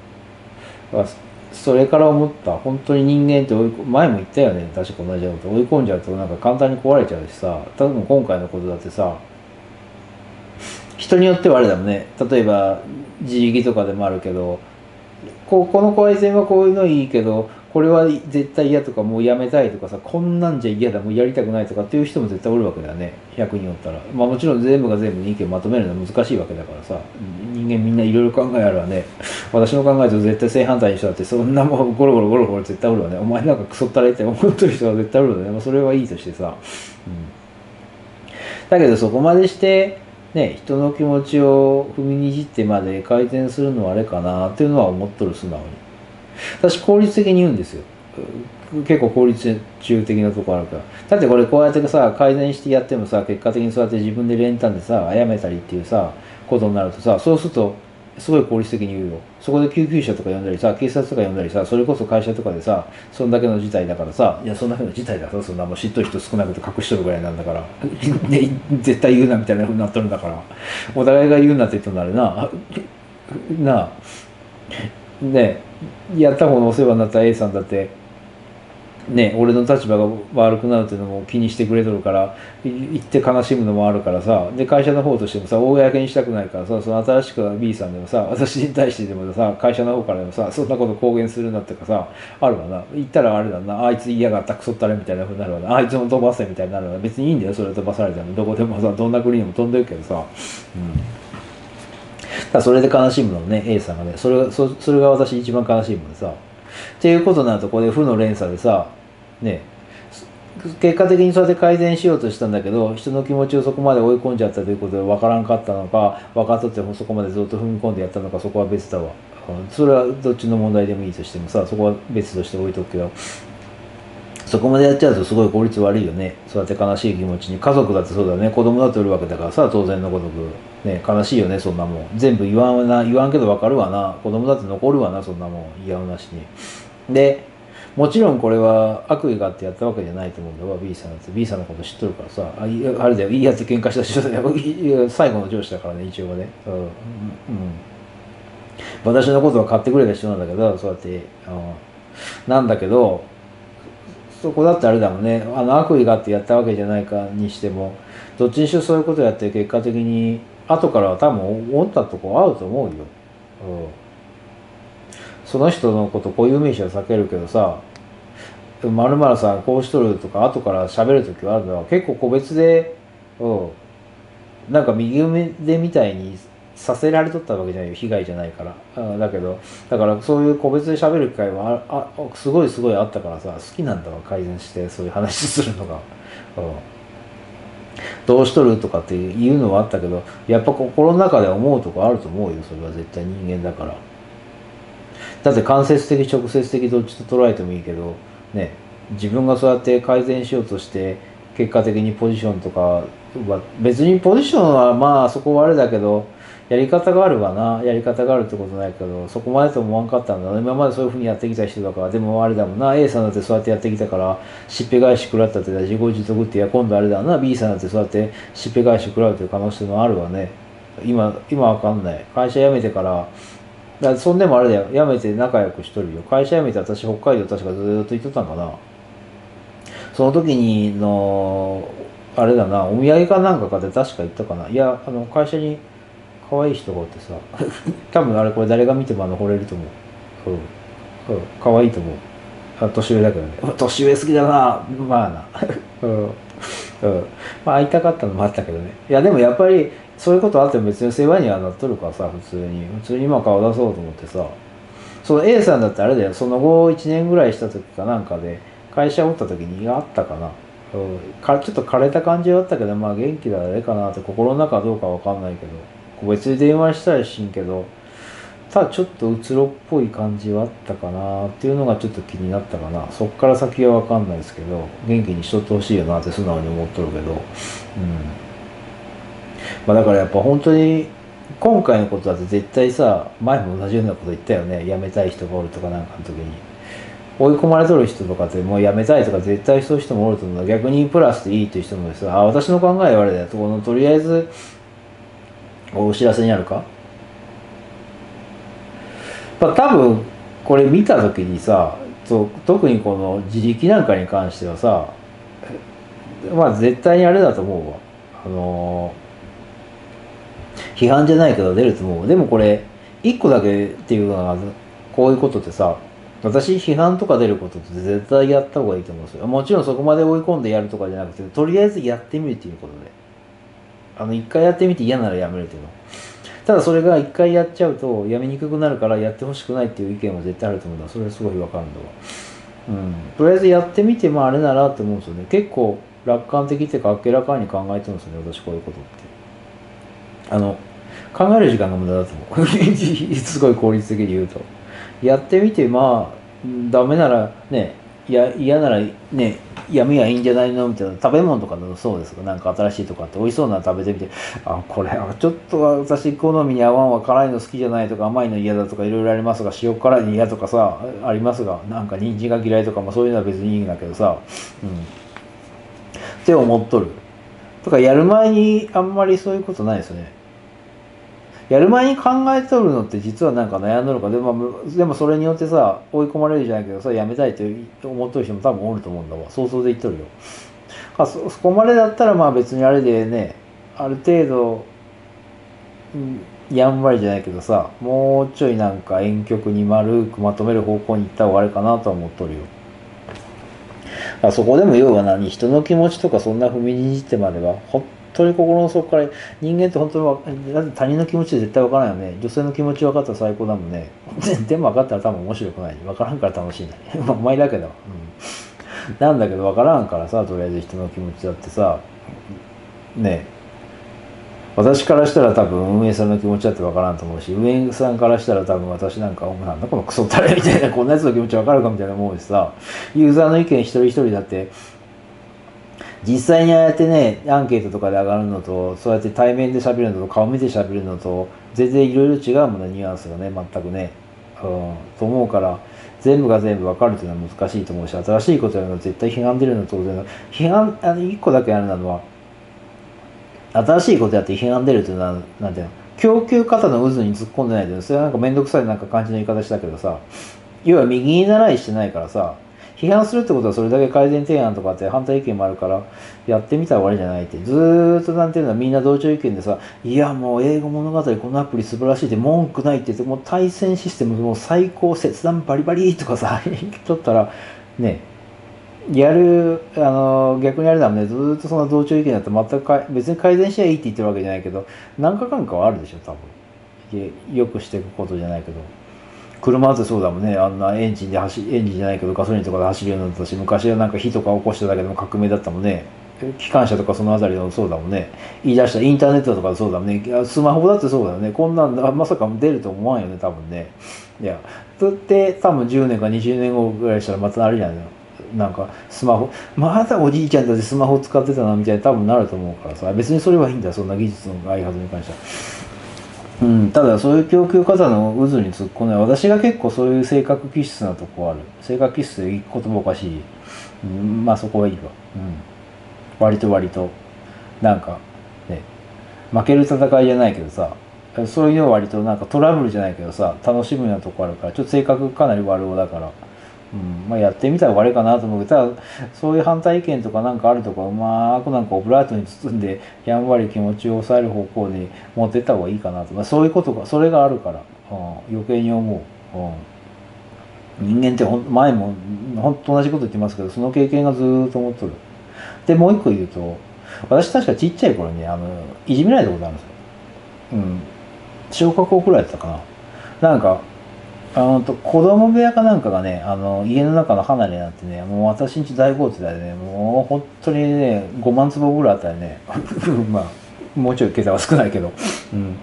まあそれから思った。本当に人間って追い前も言ったよね。確か同じようなこと。追い込んじゃうとなんか簡単に壊れちゃうしさ。多分今回のことだってさ人によってはあれだもんね。例えば自力とかでもあるけどここの改善はこういうのいいけどこれは絶対嫌とかもうやめたいとかさこんなんじゃ嫌だもうやりたくないとかっていう人も絶対おるわけだよね。100人おったら。まあもちろん全部が全部に意見まとめるのは難しいわけだからさ人間みんないろいろ考えあるわね。私の考えと絶対正反対の人だってそんなもうゴロゴロゴロゴロ絶対おるわね。お前なんかクソったれって思ってる人は絶対おるわね、まあ、それはいいとしてさ、うん、だけどそこまでしてね人の気持ちを踏みにじってまで改善するのはあれかなっていうのは思っとる素直に。私効率的に言うんですよ。結構効率中的なとこあるから。だってこれこうやってさ改善してやってもさ結果的にそうやって自分で練炭でさ殺めたりっていうさことになるとさそうするとすごい効率的に言うよ。そこで救急車とか呼んだりさ警察とか呼んだりさそれこそ会社とかでさそんだけの事態だからさいやそんだけの事態だぞ。そんなもう知っとる人少なくて隠しとるぐらいなんだから、ね、絶対言うなみたいなふうになっとるんだから。お互いが言うなって言っとんなるな。なあ。ねやった方のお世話になった A さんだってね、俺の立場が悪くなるっていうのも気にしてくれとるからい言って悲しむのもあるからさで会社の方としてもさ公にしたくないからさその新しく B さんでもさ私に対してでもさ会社の方からでもさそんなこと公言するなってかさあるわな。言ったらあれだなあいつ嫌がったクソったれみたいなふうになるわな。あいつも飛ばせみたいになるわな。別にいいんだよそれ飛ばされても。どこでもさどんな国にも飛んでるけどさ。うん。それで悲しむのね A さんがねそれそそれが私一番悲しいもんでさっていうことになるとこれ負の連鎖でさね結果的にそうやって改善しようとしたんだけど人の気持ちをそこまで追い込んじゃったということで分からんかったのか分かっとってもそこまでずっと踏み込んでやったのかそこは別だわ、それはどっちの問題でもいいとしてもさそこは別として置いとくけどそこまでやっちゃうとすごい効率悪いよね。そうやって悲しい気持ちに。家族だってそうだよね。子供だっておるわけだからさ当然のごとく。ね悲しいよねそんなもん。全部言わんな言わんけど分かるわな。子供だって残るわなそんなもん。嫌なしに。でもちろんこれは悪意があってやったわけじゃないと思うんだわ B さんだって。B さんのこと知っとるからさ。ああれだよ。いいやつ喧嘩した人だよ。最後の上司だからね一応はね。うん、うん、私のことは買ってくれた人なんだけどそうやって、うん、なんだけどそこだってあれだもんね。あの悪意があってやったわけじゃないかにしてもどっちにしろそういうことやって結果的に後から多分思ったとこあると思うよ、うん、その人のことこういう名詞は避けるけどさ「まるまるさんこうしとる」とか後から喋る時はあるのは結構個別で、うん、なんか右目でみたいにさせられとったわけじゃないよ。被害じゃないから、うん、だけどだからそういう個別で喋る機会はああすごいすごいあったからさ好きなんだわ改善してそういう話するのが、うん、どうしとるとかっていうのはあったけどやっぱ心の中で思うとこあると思うよ。それは絶対人間だから。だって間接的直接的どっちと捉えてもいいけどね自分がそうやって改善しようとして結果的にポジションとかは別にポジションはまあそこはあれだけどやり方があるわな。やり方があるってことないけどそこまでと思わんかったんだ。今までそういうふうにやってきた人だからでもあれだもんな。A さんだってそうやってやってきたからしっぺ返し食らったって自業自得っていや今度あれだな。B さんだってそうやってしっぺ返し食らうという可能性もあるわね。今今わかんない。会社辞めてからだそんでもあれだよ。辞めて仲良くしとるよ。会社辞めて私北海道確かずっと行っとったんかな。その時にのあれだな。お土産かなんかかで確か行ったかな。いやあの会社に可愛い人がおってさ 多分あれこれ誰が見てもあの惚れると思う。う。ん、う。ん、可愛いと思う。あ年上だけどね。年上好きだな。まあな。うん、うん、まあ会いたかったのもあったけどね。いやでもやっぱりそういうことあっても別に世話にはなっとるからさ普通に。普通に今顔出そうと思ってさ。その A さんだってあれだよ。その後1年ぐらいした時かなんかで会社おった時にあったかな。うん。かちょっと枯れた感じはあったけどまあ元気だあれかなって心の中はどうかわかんないけど別に電話したりしんけどただちょっとうつろっぽい感じはあったかなっていうのがちょっと気になったかな。そっから先は分かんないですけど元気にしとってほしいよなって素直に思っとるけど。うん。まあだからやっぱ本当に今回のことだって絶対さ前も同じようなこと言ったよね。辞めたい人がおるとかなんかの時に。追い込まれとる人とかってもう辞めたいとか絶対そういう人もおると思う。逆にプラスでいいという人もいるしあ私の考えはあれだよ。このとりあえずお知らせにあるか、まあ、多分これ見た時にさと特にこの自力なんかに関してはさまあ絶対にあれだと思うわ。あの批判じゃないけど出ると思うでもこれ一個だけっていうのはこういうことってさ私批判とか出ることって絶対やった方がいいと思うんですよ。もちろんそこまで追い込んでやるとかじゃなくてとりあえずやってみるっていうことで。あの一回やってみて嫌ならやめるっていうの。ただそれが一回やっちゃうとやめにくくなるからやってほしくないっていう意見は絶対あると思うんだ。それはすごいわかるんだわうん。とりあえずやってみてまああれならって思うんですよね。結構楽観的っていうか明らかに考えてるんですよね。私こういうことって。あの考える時間が無駄だと思う。すごい効率的に言うと。やってみてまあダメならねや嫌ならね闇はいいんじゃないのみたいな食べ物とかだとそうですがなんか新しいとかって美味しそうなの食べてみてあこれはちょっと私好みに合わんわ辛いの好きじゃないとか甘いの嫌だとかいろいろありますが塩辛いの嫌とかさありますがなんか人参が嫌いとかもそういうのは別にいいんだけどさうん。って思っとる。とかやる前にあんまりそういうことないですよね。やる前に考えとるのって実はなんか悩んどるか。でもでもそれによってさ追い込まれるじゃないけどさやめたいって思っとる人も多分おると思うんだわ。想像で言っとるよ。あそこまでだったらまあ別にあれでねある程度、やんわりじゃないけどさもうちょいなんか遠曲に丸くまとめる方向に行った方があれかなとは思っとるよ。あそこでも要は何？人の気持ちとかそんな踏みにじってまでは本当に心の底から人間って本当にだって他人の気持ち絶対分からないよね。女性の気持ち分かったら最高だもんね。でも分かったら多分面白くない。分からんから楽しいね。まあお前だけど、うん、なんだけど分からんからさとりあえず人の気持ちだってさ。ね。え私からしたら多分運営さんの気持ちだって分からんと思うし運営さんからしたら多分私なんかお「なんだこのクソったれ」みたいなこんなやつの気持ち分かるかみたいな思うしさ。ユーザーの意見一人一人だって実際にああやってねアンケートとかで上がるのとそうやって対面で喋るのと顔見て喋るのと全然いろいろ違うものニュアンスがね全くね、うん、と思うから全部が全部分かるというのは難しいと思うし新しいことやるのは絶対批判出るのは当然批判あの1個だけあるのは新しいことやって批判出るというのはなんていうの供給方の渦に突っ込んでないというそれはなんか面倒くさいなんか感じの言い方したけどさ要は右に習いしてないからさ批判するってことはそれだけ改善提案とかって反対意見もあるからやってみたら終わりじゃないってずーっとなんていうのはみんな同調意見でさいやもう英語物語このアプリ素晴らしいって文句ないって言ってもう対戦システムもう最高切断バリバリとかさ言っとったらねやるあの逆にあれだもんね。ずーっとその同調意見だと全くか別に改善しりゃいいって言ってるわけじゃないけど何かかんかはあるでしょ多分。よくしていくことじゃないけど。車だってそうだもんね。あんなエンジンで走エンジンじゃないけどガソリンとかで走るようになったし昔はなんか火とか起こしただけでも革命だったもんね。機関車とかそのあたりでもそうだもんね。言い出したインターネットとかそうだもんね。スマホだってそうだよね。こんなんまさか出ると思わんよね多分ね。いやそって多分10年か20年後ぐらいしたらまたあるじゃないの？なんかスマホまだおじいちゃんたちスマホ使ってたなみたいな多分なると思うからさ。別にそれはいいんだよそんな技術の開発に関しては。うん、ただそういう供給過多の渦に突っ込んで私が結構そういう性格気質なとこある。性格気質で言葉おかしい、うん、まあそこはいいわ、うん、割と割と。なんかね。負ける戦いじゃないけどさ。そういうの割となんかトラブルじゃないけどさ楽しむようなとこあるからちょっと性格かなり悪男だから。うん。まあ、やってみたら終わりかなと思うけどただそういう反対意見とかなんかあるとかうまくなんかオブラートに包んでやんわり気持ちを抑える方向に持ってった方がいいかなと、まあ、そういうことがそれがあるから、うん、余計に思う、うん、人間ってほん前も本当同じこと言ってますけどその経験がずーっと思っとる。でもう一個言うと私確かちっちゃい頃にあのいじめられたことあるんですよ、うん、小学校くらいだったかな。なんかあのと子供部屋かなんかがねあの家の中の離れになってねもう私んち大豪邸だよね。もう本当にね5万坪ぐらいあったよね。まあもうちょい桁は少ないけど。うん。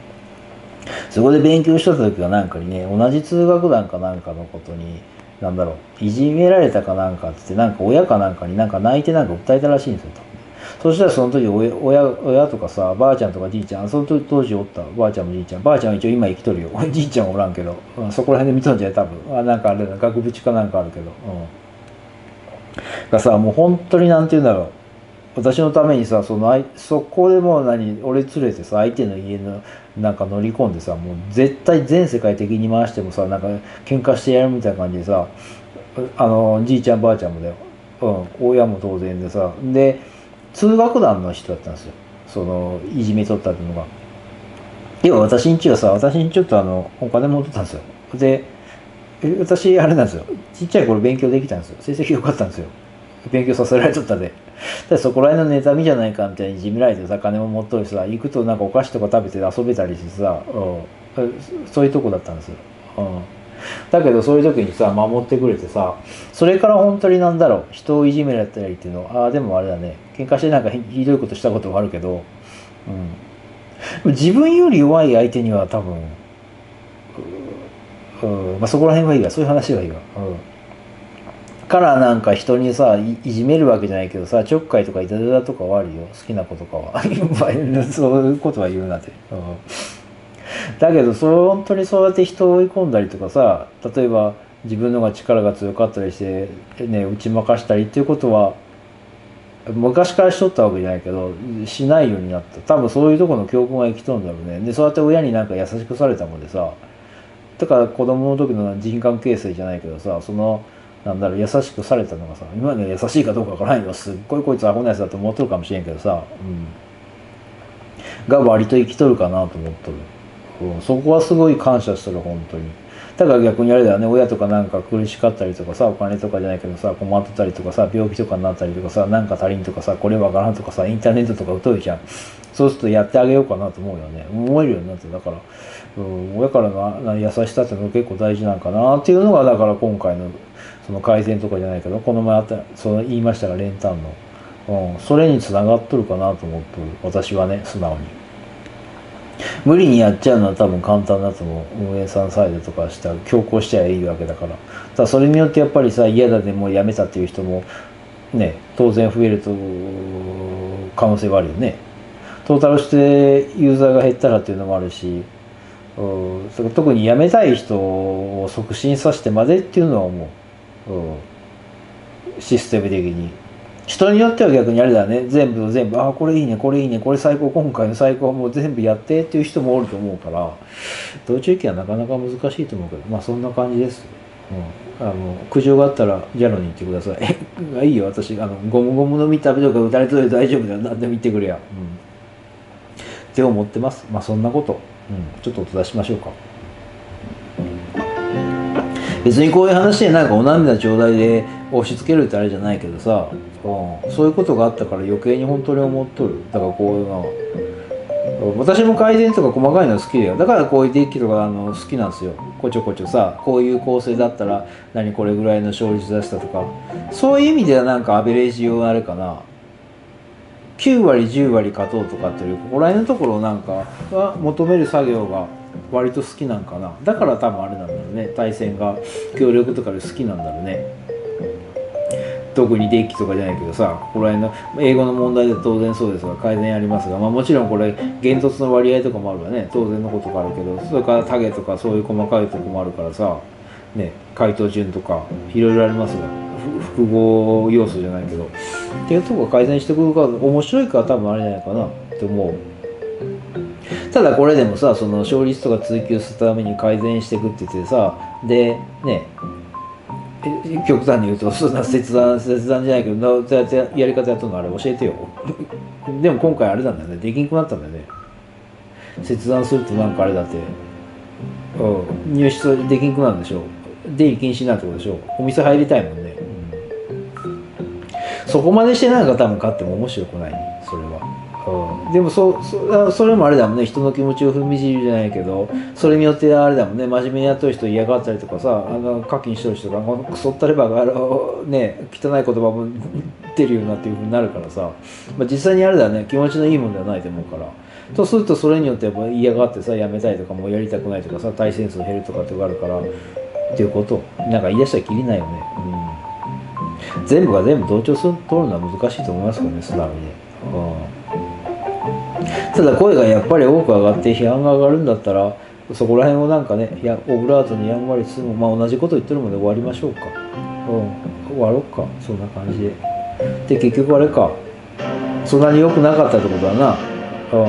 そこで勉強してた時がなんかにね同じ通学団かなんかのことになんだろういじめられたかなんかっつってなんか親かなんかになんか泣いてなんか訴えたらしいんですよと。そしたらその時親親とかさばあちゃんとかじいちゃんその時当時おった？ばあちゃんもじいちゃん。ばあちゃんは一応今生きとるよ。じいちゃんおらんけど、うん、そこら辺で見とんじゃない多分。あなんかあれだ額縁かなんかあるけど。うん。がさもう本当になんて言うんだろう。私のためにさそのあいそこでもう何俺連れてさ相手の家のなんか乗り込んでさもう絶対全世界的に回してもさなんか喧嘩してやるみたいな感じでさあのじいちゃんばあちゃんもだよ、うん、親も当然でさ。で通学団の人だったんですよ。そのいじめとったっていうのが。要は私んちはさ私にちょっとあのお金持ってたんですよ。で私あれなんですよ。ちっちゃい頃勉強できたんですよ。成績良かったんですよ。勉強させられとったで。でそこら辺の妬みじゃないかみたいにいじめられてさ金も持っとるしさ行くとなんかお菓子とか食べて遊べたりしてさ、うん、そういうとこだったんですよ、うん、だけどそういう時にさ守ってくれてさそれから本当になんだろう人をいじめられたりっていうのああでもあれだね。喧嘩してなんかひどいことしたことがあるけど、うん、自分より弱い相手には多分、うん。まあ、そこら辺はいいわ。そういう話はいいわ、うん、からなんか人にさいじめるわけじゃないけどさちょっかいとかいたずらとかはあるよ。好きな子とかは。そういうことは言うなって、うん。だけどそ本当にそうやって人を追い込んだりとかさ例えば自分のが力が強かったりして、ね、打ち負かしたりっていうことは昔からしとったわけじゃないけどしないようになった。多分そういうとこの教訓が生きとるんだろうね。でそうやって親になんか優しくされたもんでさだから子供の時の人間形成じゃないけどさそのなんだろう優しくされたのがさ今まで優しいかどうかわからんよ。すっごいこいつアホなやつだと思っとるかもしれんけどさ、うん、が割と生きとるかなと思っとる、うん、そこはすごい感謝する本当に。だから逆にあれだよね。親とかなんか苦しかったりとかさお金とかじゃないけどさ困ってたりとかさ病気とかになったりとかさなんか足りんとかさこれわからんとかさインターネットとか疎いじゃん。そうするとやってあげようかなと思うよね。思えるようになってだから、うん、親からの優しさっていうのが結構大事なんかなっていうのがだから今回のその改善とかじゃないけどこの前あったその言いましたが練炭の、うん、それにつながっとるかなと思っとる。私はね素直に。無理にやっちゃうのは多分簡単だと思う。運営さんサイドとかしたら強行しちゃいいわけだから。ただそれによってやっぱりさ嫌だでもうやめたっていう人もね当然増えると可能性はあるよね。トータルしてユーザーが減ったらっていうのもあるしうん特に辞めたい人を促進させてまでっていうのは思う、う、システム的に。人によっては逆にあれだね。全部全部ああこれいいねこれいいね。これ最高今回の最高もう全部やってっていう人もおると思うから同中期はなかなか難しいと思うけどまあそんな感じです、うん、あの苦情があったらジャロに言ってください。いいよ私あのゴムゴムの実食べとか打たれとで大丈夫だよ。何でも言ってくれや、うん、って思ってます。まあそんなこと、うん、ちょっとお伝えしましょうか。別にこういう話でなんかお涙ちょうだいで押し付けるってあれじゃないけどさ、そういうことがあったから余計に本当に思っとる。だからこういうの。私も改善とか細かいの好きだよ。だからこういうデッキとかあの好きなんですよ。こちょこちょさ。こういう構成だったら何これぐらいの勝率出したとか。そういう意味ではなんかアベレージ用あれかな。9割10割勝とうとかっていうここら辺のところなんかが求める作業が割と好きなんかな。だから多分あれなんだろうね。対戦が協力とかで好きなんだろうね。特にデッキとかじゃないけどさここら辺の英語の問題で当然そうですが改善ありますが、まあ、もちろんこれ原突の割合とかもあるわね。当然のことがあるけどそれからタゲとかそういう細かいとこもあるからさね回答順とかいろいろありますが複合要素じゃないけど。っていうとこ改善してくるから面白いから多分あれじゃないかなって思う。ただこれでもさその勝率とか追求するために改善していくって言ってさでね極端に言うとそんな切断切断じゃないけどややり方やったのあれ教えてよ。でも今回あれなんだよね。できんくなったんだよね。切断するとなんかあれだって。うん。入室できんくなるんでしょ出入り禁止になるってことでしょお店入りたいもんね、うん、そこまでしてなんか多分勝っても面白くない。ねそれは。でもそそそれもあれだもんね。人の気持ちを踏みじるじゃないけどそれによってあれだもんね。真面目にやってる人嫌がったりとかさあの課金してる人がクソったればがね汚い言葉も出るようなっていうふうになるからさ、まあ、実際にあれだね。気持ちのいいもんではないと思うから。とするとそれによってやっぱ嫌がってさやめたいとかもうやりたくないとかさ対戦数減るとかっていうのがあるからっていうこと。なんか言い出したらきりないよね、うん、全部が全部同調する通るのは難しいと思いますけどね素直に。ね、うん。ただ声がやっぱり多く上がって批判が上がるんだったらそこら辺をなんかねやオブラートにやんわりするまあ同じこと言ってるので終わりましょうか。うん。終わろうか。そんな感じで。で結局あれか。そんなに良くなかったってことだな。うん。う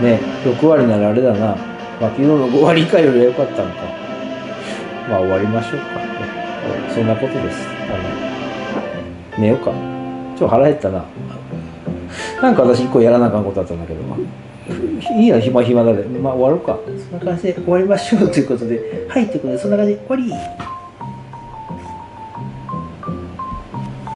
ん。ね6割ならあれだな。まあ昨日の5割以下よりは良かったのか。まあ終わりましょうか。そんなことです。あの寝ようか。ちょっと腹減ったな。なんか私一個やらなあかんことあったんだけど、まあいいや、暇暇だで。まあ終わろうか。そんな感じで終わりましょうということで、はい、ということで、そんな感じで終わり。